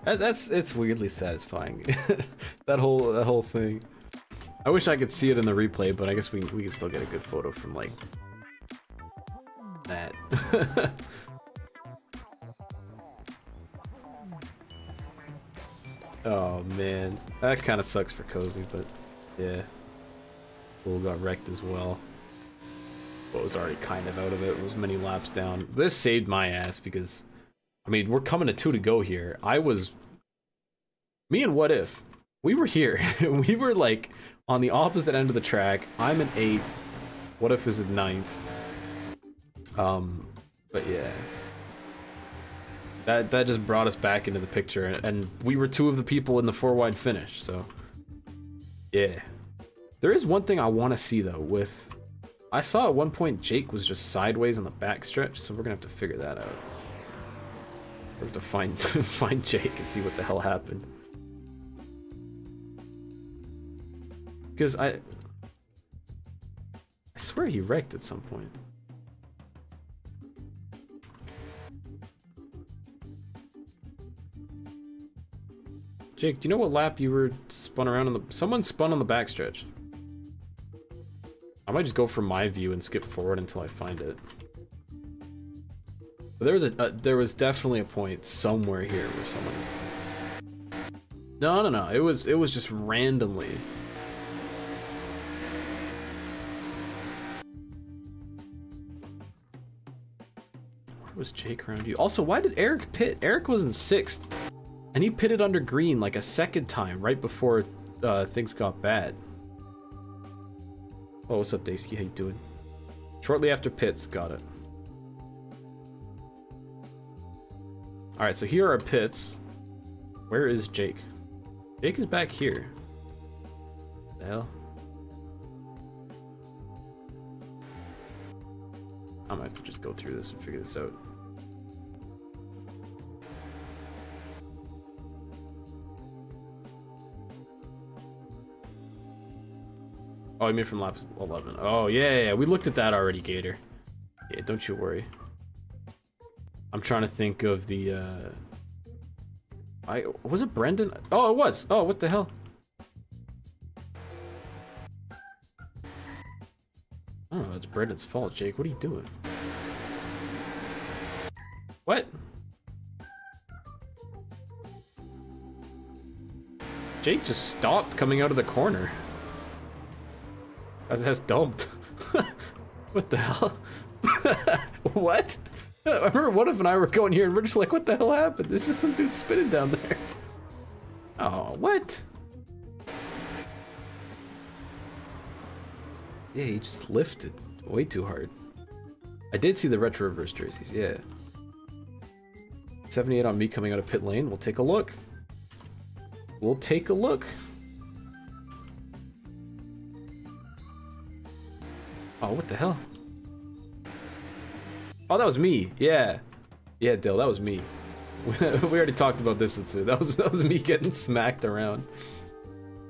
That, that's it's weirdly satisfying. that whole that whole thing. I wish I could see it in the replay, but I guess we we can still get a good photo from like. oh man, that kind of sucks for Cozy, but yeah, Bull got wrecked as well but was already kind of out of it. Was many laps down. This saved my ass because, I mean, we're coming to two to go here. I was, me and What If, we were here. we were like on the opposite end of the track. I'm in eighth. What If is in ninth. Um, but yeah. That, that just brought us back into the picture, and, we were two of the people in the four wide finish. So, yeah. There is one thing I want to see though with I saw at one point Jake was just sideways on the back stretch, so we're gonna have to figure that out. We have to find find Jake and see what the hell happened. Because I I swear he wrecked at some point. Jake, do you know what lap you were spun around on the someone spun on the backstretch? I might just go from my view and skip forward until I find it. But there was a uh, there was definitely a point somewhere here where someone. No, no, no. It was it was just randomly. Where was Jake around you? Also, why did Eric pit? Eric was in sixth, and he pitted under green like a second time right before uh, things got bad. Oh, what's up, Daisky? How you doing? Shortly after pits, got it. Alright, so here are pits. Where is Jake? Jake is back here. The hell? I'm gonna have to just go through this and figure this out. Oh, you mean from lap 11? Oh, yeah, yeah, we looked at that already, Gator. Yeah, don't you worry. I'm trying to think of the, uh... I Was it Brendan? Oh, it was! Oh, what the hell? Oh, it's Brendan's fault, Jake. What are you doing? What? Jake just stopped coming out of the corner. That's, that's dumped. what the hell? what? I remember one of and I were going here and we're just like, what the hell happened? There's just some dude spinning down there. Oh, what? Yeah, he just lifted way too hard. I did see the retro reverse jerseys, yeah. 78 on me coming out of pit lane. We'll take a look. We'll take a look. Oh, what the hell? Oh, that was me. Yeah. Yeah, Dill, that was me. we already talked about this. That was that was me getting smacked around.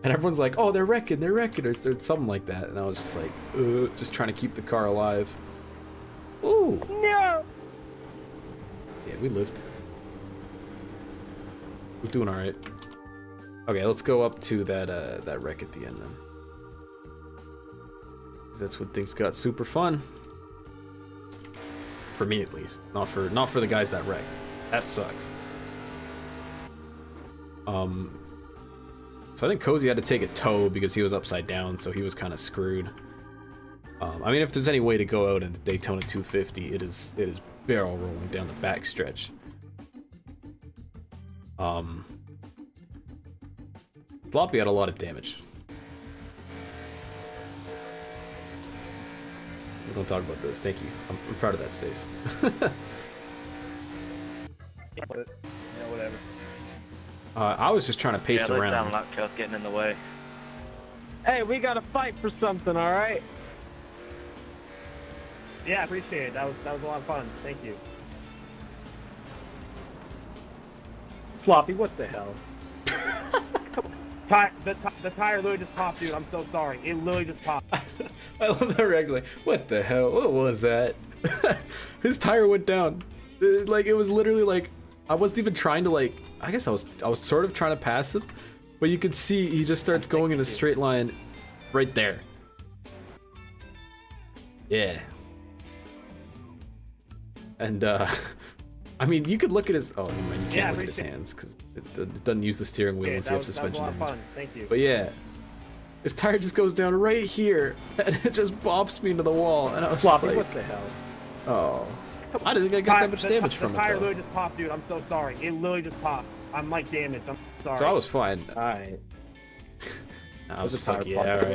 And everyone's like, "Oh, they're wrecking, they're wrecking," or, something like that. And I was just like, uh, just trying to keep the car alive. Ooh. No. Yeah, we lived. We're doing all right. Okay, let's go up to that uh, that wreck at the end then. That's when things got super fun. For me, at least. Not for not for the guys that wrecked. That sucks. Um. So I think Cozy had to take a tow because he was upside down, so he was kind of screwed. Um, I mean, if there's any way to go out in the Daytona 250, it is it is barrel rolling down the back stretch. Um, Floppy had a lot of damage. We don't talk about this. Thank you. I'm, I'm proud of that save. Yeah, whatever. uh, I was just trying to pace yeah, those around. down lap cars getting in the way. Hey, we gotta fight for something, all right? Yeah, appreciate it. That was that was a lot of fun. Thank you. Floppy, what the hell? The, the tire literally just popped, dude. I'm so sorry. It literally just popped. I love that reaction. Like, what the hell? What was that? His tire went down. Uh, Like it was literally like I wasn't even trying to like. I guess I was. I was sort of trying to pass him, but you could see he just starts going in a straight line, right there. Yeah. And uh, I mean, you could look at his. Oh, mind. You can't Yeah, look at his hands because it, it doesn't use the steering wheel Yeah, once you have was, that was a suspension damage. Thank you. But yeah, his tire just goes down right here, and it just bops me into the wall, and I was Floppy, like, what the hell? oh. I didn't think I got Ti- that much the, damage the from it, The tire though. literally just popped, dude. I'm so sorry. It literally just popped. I'm like damaged. I'm sorry. So I was fine. Alright. I was was just a like, yeah, problem.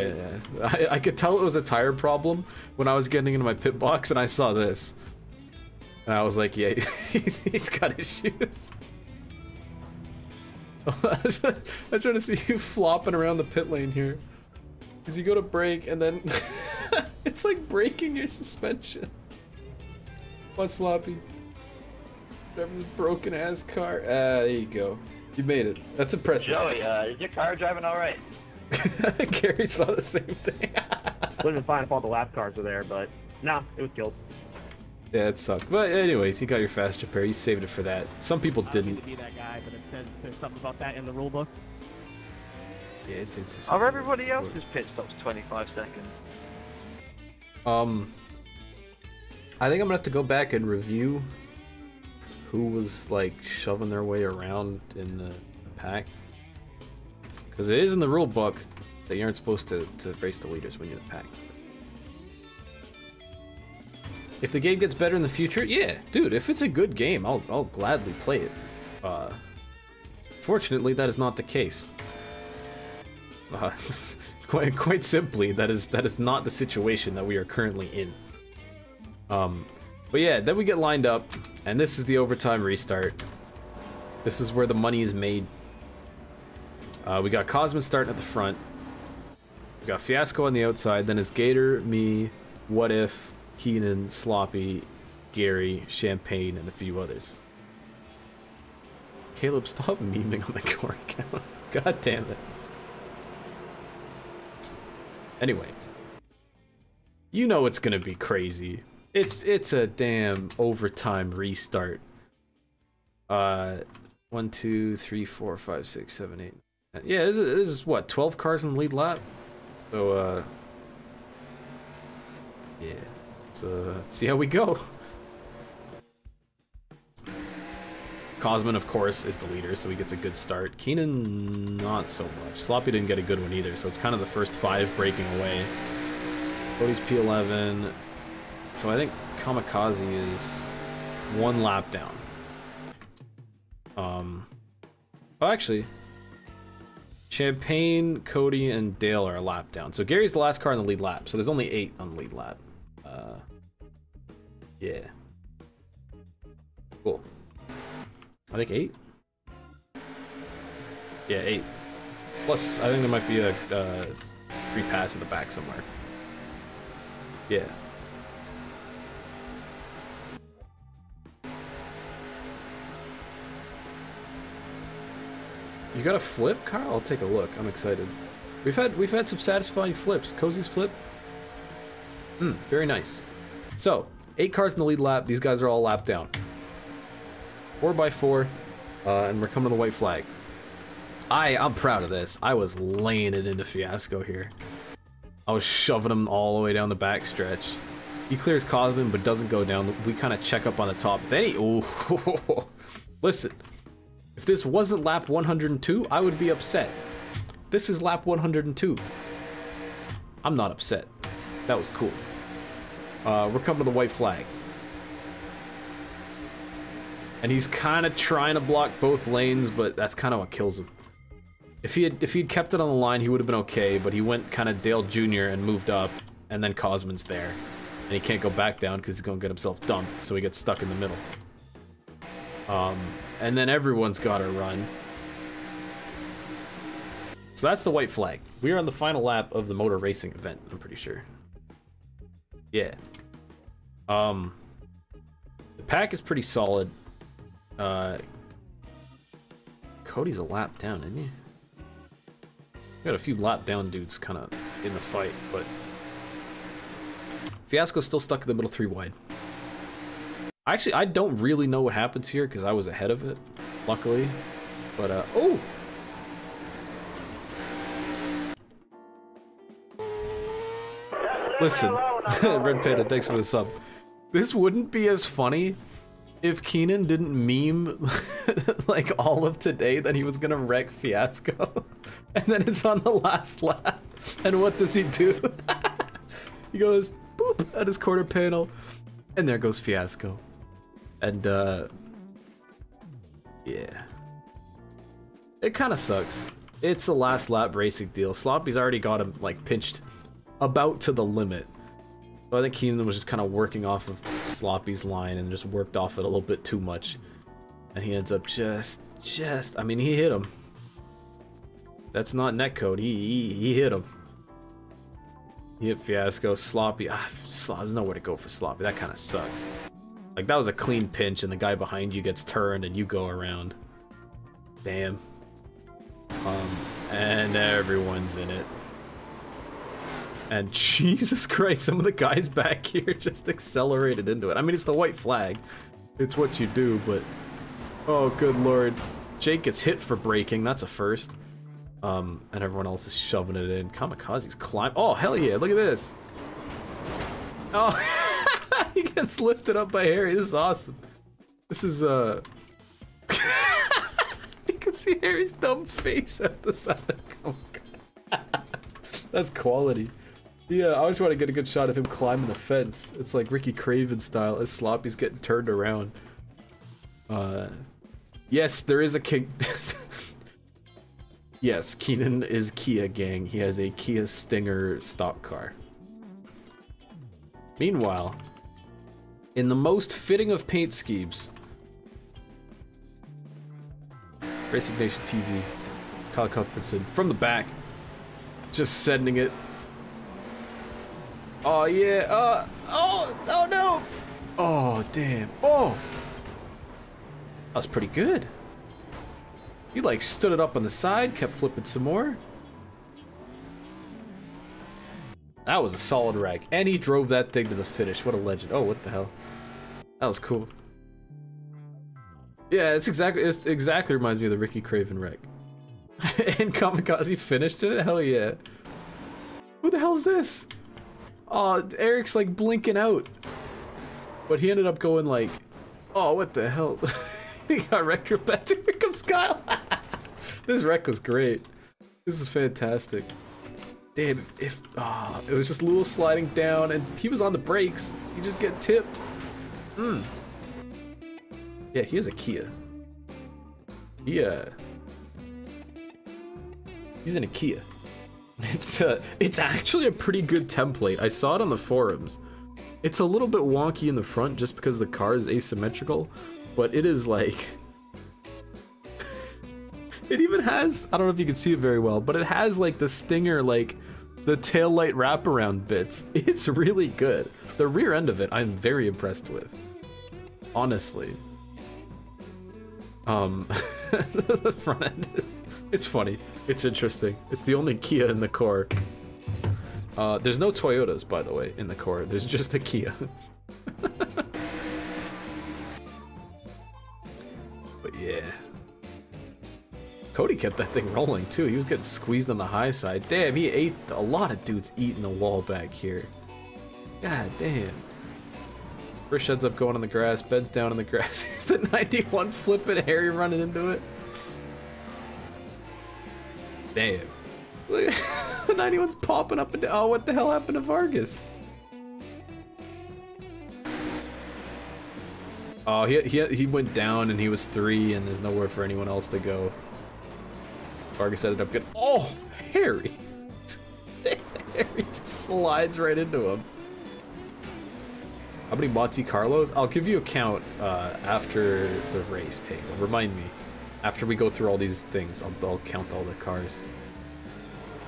alright, yeah. I, I could tell it was a tire problem when I was getting into my pit box and I saw this. And I was like, yeah, he's, he's got issues. I'm trying to see you flopping around the pit lane here. Because you go to brake and then it's like breaking your suspension. What sloppy? Driving this broken ass car. Ah, there you go. You made it. That's impressive. Joey, uh, is your car driving alright? Gary saw the same thing. Would have been fine if all the lap cars were there, but nah, it was killed. Yeah, it sucked. But anyways, you got your fast repair. You saved it for that. Some people I don't mean didn't. to be that guy, but it says, says something about that in the rule book. Yeah, it did say Are everybody else's pit stops 25 seconds? Um, I think I'm gonna have to go back and review who was like shoving their way around in the, the pack, because it is in the rule book that you aren't supposed to to race the leaders when you're in the pack. If the game gets better in the future, yeah, dude. If it's a good game, I'll I'll gladly play it. Uh, fortunately, that is not the case. Uh, quite quite simply, that is that is not the situation that we are currently in. Um, but yeah, then we get lined up, and this is the overtime restart. This is where the money is made. Uh, we got Cosman starting at the front. We got Fiasco on the outside. Then it's Gator, me, What If, Keenan, Sloppy, Gary, Champagne, and a few others. Caleb, stop memeing on the core account. God damn it. Anyway. You know it's gonna be crazy. It's it's a damn overtime restart. Uh one, two, three, four, five, six, seven, eight. Yeah, this is, this is what, twelve cars in the lead lap? So uh Yeah. Let's uh let's see how we go. Cosman, of course, is the leader, so he gets a good start. Keenan, not so much. Sloppy didn't get a good one either, so it's kind of the first five breaking away. Cody's P11. So I think Kamikaze is one lap down. Um, oh, actually, Champagne, Cody, and Dale are a lap down. So Gary's the last car in the lead lap, so there's only eight on the lead lap. Uh, yeah. Cool. I think eight. Yeah, eight. Plus, I think there might be a uh, free pass in the back somewhere. Yeah. You got a flip, Carl? I'll take a look. I'm excited. We've had we've had some satisfying flips. Cozy's flip. Hmm, very nice. So, eight cars in the lead lap. These guys are all lap down. Four by four, uh, and we're coming to the white flag. I I'm proud of this. I was laying it into Fiasco here. I was shoving him all the way down the back stretch. He clears Cosman, but doesn't go down. We kind of check up on the top. Then he, ooh, listen. If this wasn't lap 102, I would be upset. This is lap 102. I'm not upset. That was cool. Uh, we're coming to the white flag. And he's kind of trying to block both lanes, but that's kind of what kills him. If he had if he'd kept it on the line, he would have been okay, but he went kind of Dale Jr. and moved up, and then Cosman's there. And he can't go back down because he's going to get himself dumped, so he gets stuck in the middle. Um, and then everyone's got to run. So that's the white flag. We are on the final lap of the motor racing event, I'm pretty sure. Yeah. Um, the pack is pretty solid. Uh, Cody's a lap down, isn't he? Got a few lap down dudes kind of in the fight, but Fiasco's still stuck in the middle three wide. Actually, I don't really know what happens here because I was ahead of it, luckily. But, uh, oh! Listen, Red Panda, thanks for the sub. This wouldn't be as funny if Keenan didn't meme like all of today that he was gonna wreck Fiasco, and then it's on the last lap, and what does he do? he goes boop at his quarter panel, and there goes Fiasco, and uh, yeah, it kind of sucks. It's a last lap racing deal. Sloppy's already got him like pinched about to the limit. So I think Keenan was just kind of working off of Sloppy's line and just worked off it a little bit too much. And he ends up just, just, I mean, he hit him. That's not netcode. He, he, he hit him. He hit Fiasco. Sloppy. Ah, there's nowhere to go for Sloppy. That kind of sucks. Like, that was a clean pinch and the guy behind you gets turned and you go around. Damn. Um, and everyone's in it. And Jesus Christ, some of the guys back here just accelerated into it. I mean, it's the white flag. It's what you do, but... Oh, good lord. Jake gets hit for braking. That's a first. Um, and everyone else is shoving it in. Kamikaze's climb. Oh, hell yeah. Look at this. Oh, he gets lifted up by Harry. This is awesome. This is, uh... you can see Harry's dumb face at the side of Kamikaze. That's quality. Yeah, I just want to get a good shot of him climbing the fence. It's like Ricky Craven style as Sloppy's getting turned around. Uh, yes, there is a king. yes, Keenan is Kia gang. He has a Kia Stinger stock car. Meanwhile, in the most fitting of paint schemes, Racing Nation TV, Kyle Cuthbertson from the back, just sending it Oh yeah. Uh. Oh. Oh no. Oh damn. Oh. That was pretty good. He like stood it up on the side, kept flipping some more. That was a solid wreck. And he drove that thing to the finish. What a legend. Oh, what the hell? That was cool. Yeah, it's exactly it exactly reminds me of the Ricky Craven wreck. and Kamikaze finished it? Hell yeah. Who the hell is this? Oh, Eric's like blinking out. But he ended up going like, oh, what the hell? he got wrecked real bad. Here comes Kyle. this wreck was great. This is fantastic. Damn, if ah, it was just Lewis sliding down and he was on the brakes. He just get tipped. Hmm. Yeah, he has a Kia. He uh He's in a Kia. It's uh it's actually a pretty good template. I saw it on the forums. It's a little bit wonky in the front just because the car is asymmetrical, but it is like it even has I don't know if you can see it very well, but it has like the stinger like the tail light wraparound bits. It's really good. The rear end of it I'm very impressed with. Honestly. Um the front end is it's funny. It's interesting. It's the only Kia in the core. Uh, there's no Toyotas, by the way, in the core. There's just a Kia. but yeah. Cody kept that thing rolling too. He was getting squeezed on the high side. Damn, he ate a lot of dudes eating the wall back here. God damn. Rich ends up going on the grass, beds down on the grass. Here's the 91 flipping Harry running into it. Damn. Look, the 91's popping up and down. Oh, what the hell happened to Vargas? Oh, he, he, he went down and he was three and there's nowhere for anyone else to go. Vargas ended up good. Oh, Harry. Harry just slides right into him. How many Monte Carlos? I'll give you a count uh, after the race table. Remind me. After we go through all these things, I'll, I'll count all the cars.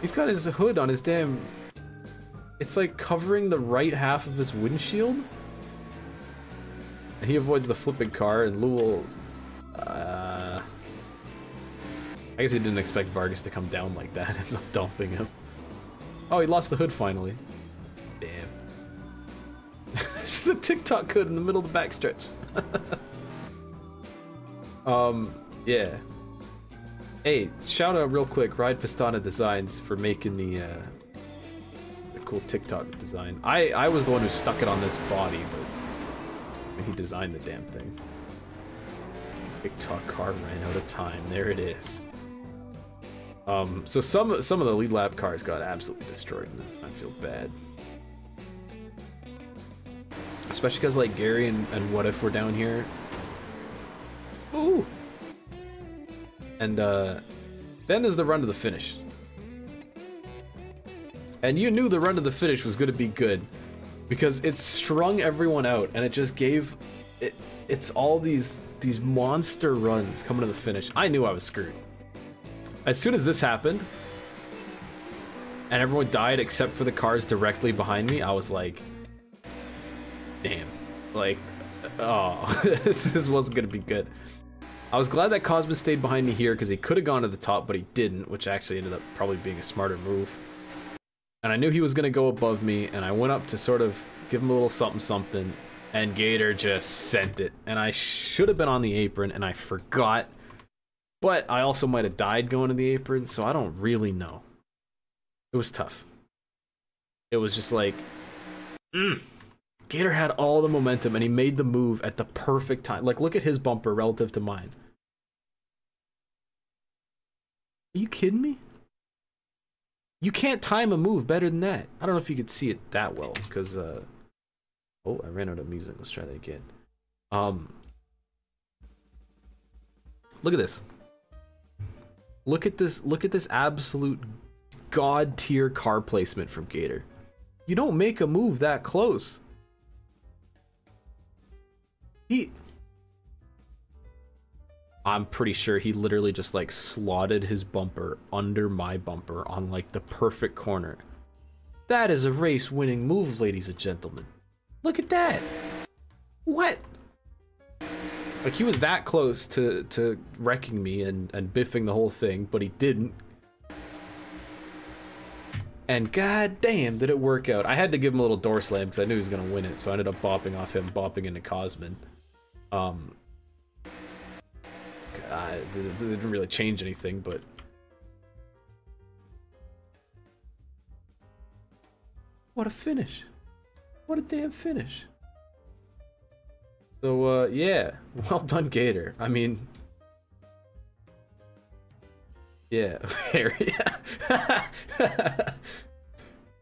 He's got his hood on his damn... It's like covering the right half of his windshield? And he avoids the flipping car, and Lou Uh... I guess he didn't expect Vargas to come down like that, ends up dumping him. Oh, he lost the hood finally. Damn. Just a TikTok hood in the middle of the backstretch. um, yeah. Hey, shout out real quick, Ride Pistana Designs for making the, uh, the cool TikTok design. I, I was the one who stuck it on this body, but he designed the damn thing. TikTok car ran out of time. There it is. Um, so some some of the lead lap cars got absolutely destroyed in this. I feel bad. Especially because like Gary and, and What If were down here. Ooh! And uh, then there's the run to the finish. And you knew the run to the finish was going to be good because it strung everyone out and it just gave it it's all these these monster runs coming to the finish. I knew I was screwed. As soon as this happened and everyone died except for the cars directly behind me, I was like damn. Like oh, this, this wasn't going to be good. I was glad that Cosmo stayed behind me here because he could have gone to the top, but he didn't, which actually ended up probably being a smarter move. And I knew he was going to go above me, and I went up to sort of give him a little something something, and Gator just sent it. And I should have been on the apron, and I forgot. But I also might have died going to the apron, so I don't really know. It was tough. It was just like, mm. Gator had all the momentum, and he made the move at the perfect time. Like, look at his bumper relative to mine. Are you kidding me? You can't time a move better than that. I don't know if you could see it that well, because, uh... Oh, I ran out of music. Let's try that again. Um... Look at this. Look at this, look at this absolute god tier car placement from Gator. You don't make a move that close. He I'm pretty sure he literally just like slotted his bumper under my bumper on like the perfect corner. That is a race winning move, ladies and gentlemen. Look at that. What? Like he was that close to to wrecking me and and biffing the whole thing, but he didn't. And god damn, did it work out. I had to give him a little door slam because I knew he was gonna win it, so I ended up bopping off him, bopping into Cosman. Um, I, it didn't really change anything, but what a finish! What a damn finish! So uh, yeah, well done, Gator. I mean, yeah, Harry.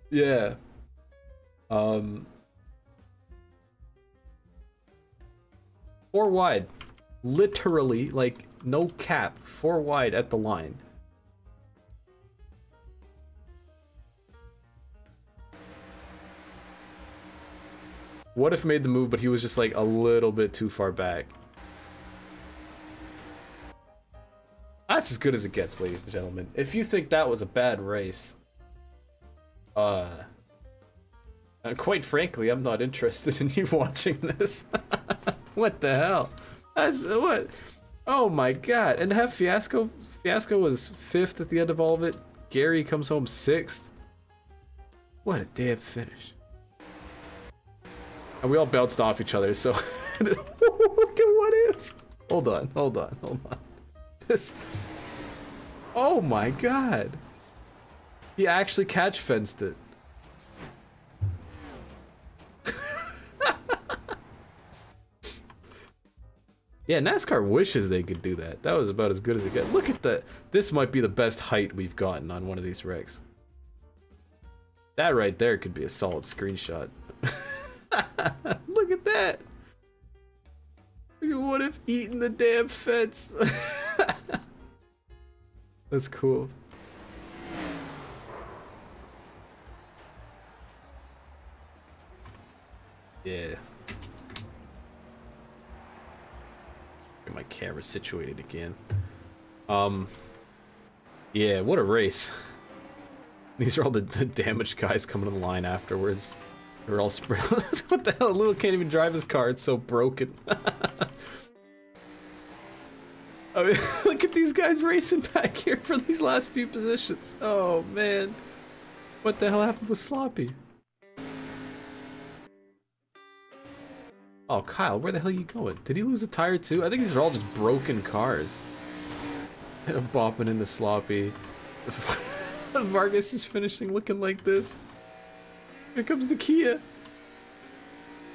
yeah. Um. Four wide, literally like no cap, four wide at the line. What if made the move, but he was just like a little bit too far back? That's as good as it gets, ladies and gentlemen. If you think that was a bad race, uh, quite frankly, I'm not interested in you watching this. what the hell? That's uh, what? Oh my god! And have Fiasco, Fiasco was fifth at the end of all of it. Gary comes home sixth. What a damn finish! And we all bounced off each other, so look at what if. Hold on, hold on, hold on. This. Oh my god. He actually catch fenced it. Yeah, NASCAR wishes they could do that. That was about as good as it gets. Look at the. This might be the best height we've gotten on one of these wrecks. That right there could be a solid screenshot. Look at that. At what if eating the damn fence. That's cool. Yeah. Camera situated again. Um. Yeah, what a race. These are all the, the damaged guys coming to the line afterwards. They're all spread. what the hell? Lou can't even drive his car. It's so broken. I mean, look at these guys racing back here for these last few positions. Oh man, what the hell happened with Sloppy? Oh, Kyle, where the hell are you going? Did he lose a tire too? I think these are all just broken cars. I'm bopping into Sloppy. Vargas is finishing looking like this. Here comes the Kia.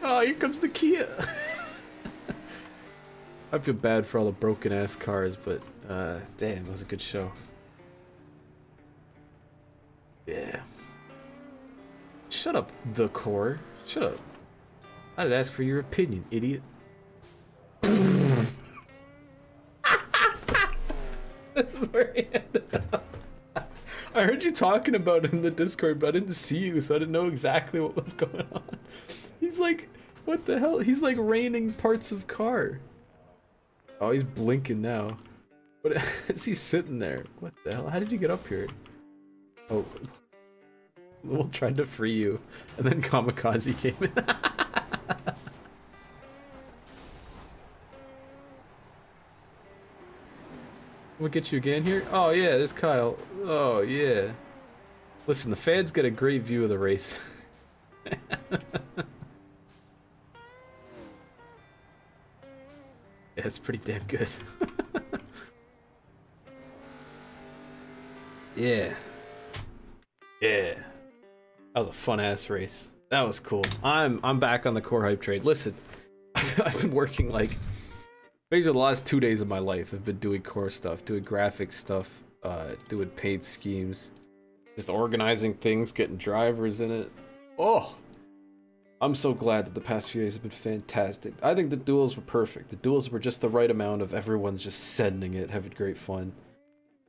Oh, here comes the Kia. I feel bad for all the broken ass cars, but uh, damn, it was a good show. Yeah. Shut up, the core. Shut up. I did ask for your opinion, idiot. this is where he ended up. I heard you talking about it in the Discord, but I didn't see you, so I didn't know exactly what was going on. He's like, what the hell? He's like raining parts of car. Oh, he's blinking now. What is he sitting there? What the hell? How did you get up here? Oh, Lowell tried to free you, and then Kamikaze came in. We'll get you again here. Oh yeah, there's Kyle. Oh yeah. Listen, the fans get a great view of the race. yeah, it's pretty damn good. yeah. Yeah. That was a fun ass race. That was cool. I'm I'm back on the core hype trade. Listen, I've been working like basically the last two days of my life I've been doing core stuff, doing graphic stuff, uh, doing paid schemes, just organizing things, getting drivers in it. Oh, I'm so glad that the past few days have been fantastic. I think the duels were perfect. The duels were just the right amount of everyone's just sending it, having great fun.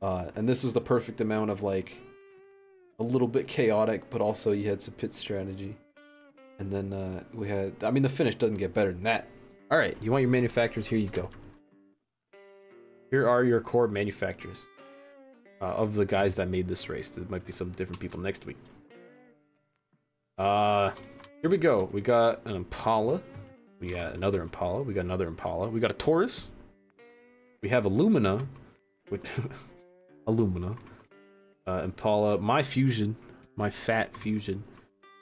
Uh, and this was the perfect amount of like a little bit chaotic, but also you had some pit strategy. And then uh, we had, I mean, the finish doesn't get better than that. All right, you want your manufacturers? Here you go. Here are your core manufacturers uh, of the guys that made this race. There might be some different people next week. Uh, here we go. We got an Impala. We got another Impala. We got another Impala. We got a Taurus. We have a Lumina. With a Lumina. Uh, Impala. My Fusion. My Fat Fusion.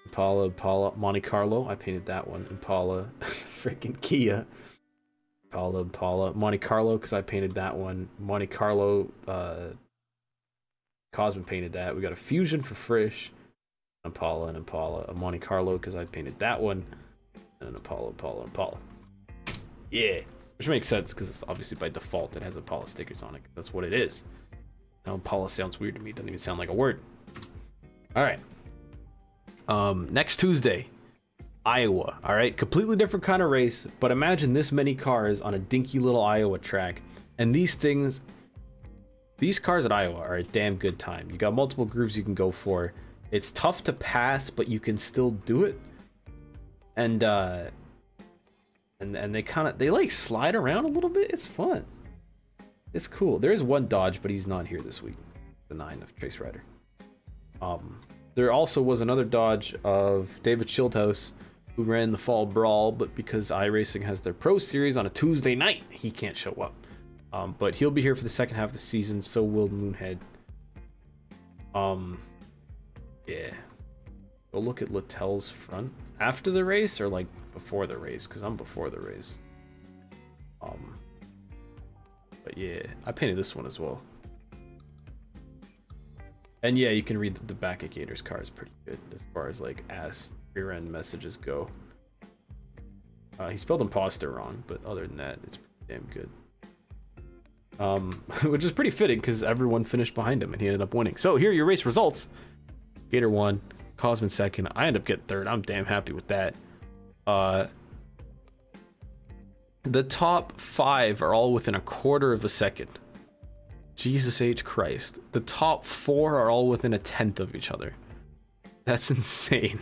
Impala, Impala, Monte Carlo. I painted that one. Impala, freaking Kia. Impala, Impala, Monte Carlo because I painted that one. Monte Carlo, uh, Cosman painted that. We got a Fusion for Frisch. Impala and Impala, a Monte Carlo because I painted that one, and an Impala, Impala, Impala. Yeah, which makes sense because it's obviously by default it has Impala stickers on it. That's what it is. Now Impala sounds weird to me. It doesn't even sound like a word. All right. Um, next Tuesday, Iowa. All right, completely different kind of race, but imagine this many cars on a dinky little Iowa track, and these things. These cars at Iowa are a damn good time. You got multiple grooves you can go for. It's tough to pass, but you can still do it. And uh and and they kind of they like slide around a little bit. It's fun. It's cool. There is one Dodge, but he's not here this week. The 9 of Trace Rider. Um there also was another Dodge of David Schildhouse who ran the Fall Brawl, but because iRacing has their Pro Series on a Tuesday night, he can't show up. Um, but he'll be here for the second half of the season, so will Moonhead. Um, yeah. Go look at Littell's front after the race or like before the race, because I'm before the race. Um, but yeah, I painted this one as well. And yeah, you can read the back of Gator's car is pretty good as far as like ass rear end messages go. Uh, he spelled imposter wrong, but other than that, it's damn good. Um, which is pretty fitting because everyone finished behind him and he ended up winning. So here are your race results. Gator won, Cosman second. I end up getting third. I'm damn happy with that. Uh, the top five are all within a quarter of a second. Jesus H. Christ. The top four are all within a tenth of each other. That's insane.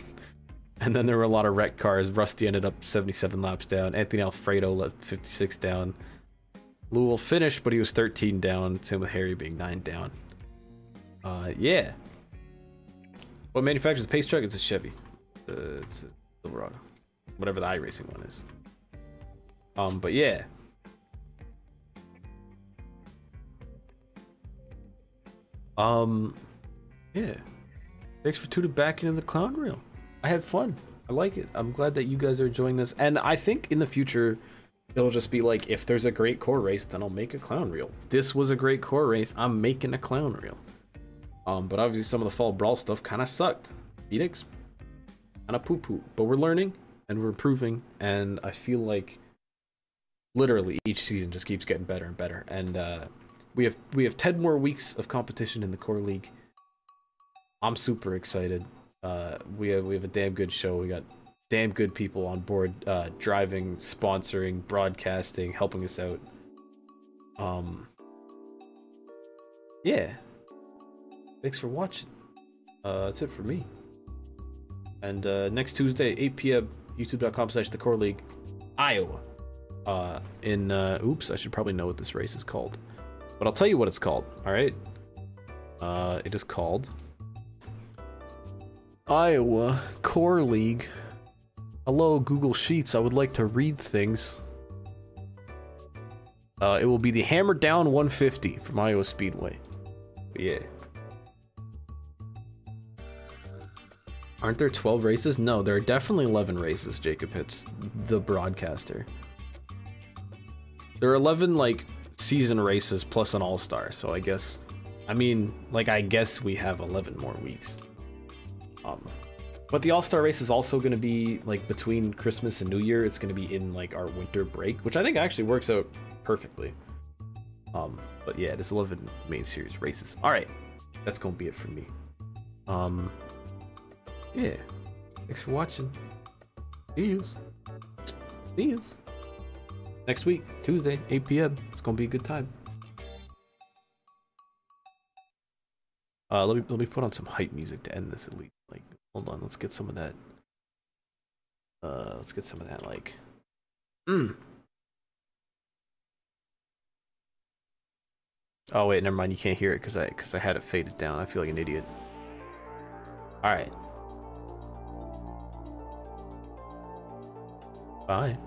And then there were a lot of wreck cars. Rusty ended up 77 laps down. Anthony Alfredo left 56 down. Louisville finished, but he was 13 down. Same with Harry being 9 down. Uh, yeah. What manufactures the pace truck? It's a Chevy. Uh, it's a Silverado. Whatever the iRacing one is. Um, but yeah. Um, yeah. Thanks for tuning back into the clown reel. I had fun. I like it. I'm glad that you guys are enjoying this. And I think in the future, it'll just be like, if there's a great core race, then I'll make a clown reel. This was a great core race. I'm making a clown reel. Um, but obviously some of the fall brawl stuff kind of sucked. Phoenix, kind of poo poo. But we're learning and we're improving. And I feel like literally each season just keeps getting better and better. And uh, we have we have 10 more weeks of competition in the core league. I'm super excited. Uh, we have we have a damn good show. We got damn good people on board, uh, driving, sponsoring, broadcasting, helping us out. Um, yeah. Thanks for watching. Uh, that's it for me. And uh, next Tuesday, 8 p.m. YouTube.com slash The Core League, Iowa. Uh, in uh, oops, I should probably know what this race is called, but I'll tell you what it's called. All right. Uh, it is called Iowa Core League. Hello, Google Sheets. I would like to read things. Uh, it will be the Hammer Down 150 from Iowa Speedway. Yeah. Aren't there 12 races? No, there are definitely 11 races, Jacob Hits, the broadcaster. There are 11, like, season races plus an all-star, so I guess... I mean, like, I guess we have 11 more weeks. Um, but the All-Star race is also going to be like between Christmas and New Year. It's going to be in like our winter break, which I think actually works out perfectly. Um, but yeah, there's 11 main series races. All right, that's going to be it for me. Um, yeah, thanks for watching. See you. See you. Next week, Tuesday, 8 p.m gonna be a good time. Uh, let me let me put on some hype music to end this at least. Like, hold on, let's get some of that. Uh, let's get some of that. Like. Hmm. Oh wait, never mind. You can't hear it because I because I had it faded down. I feel like an idiot. All right. Bye.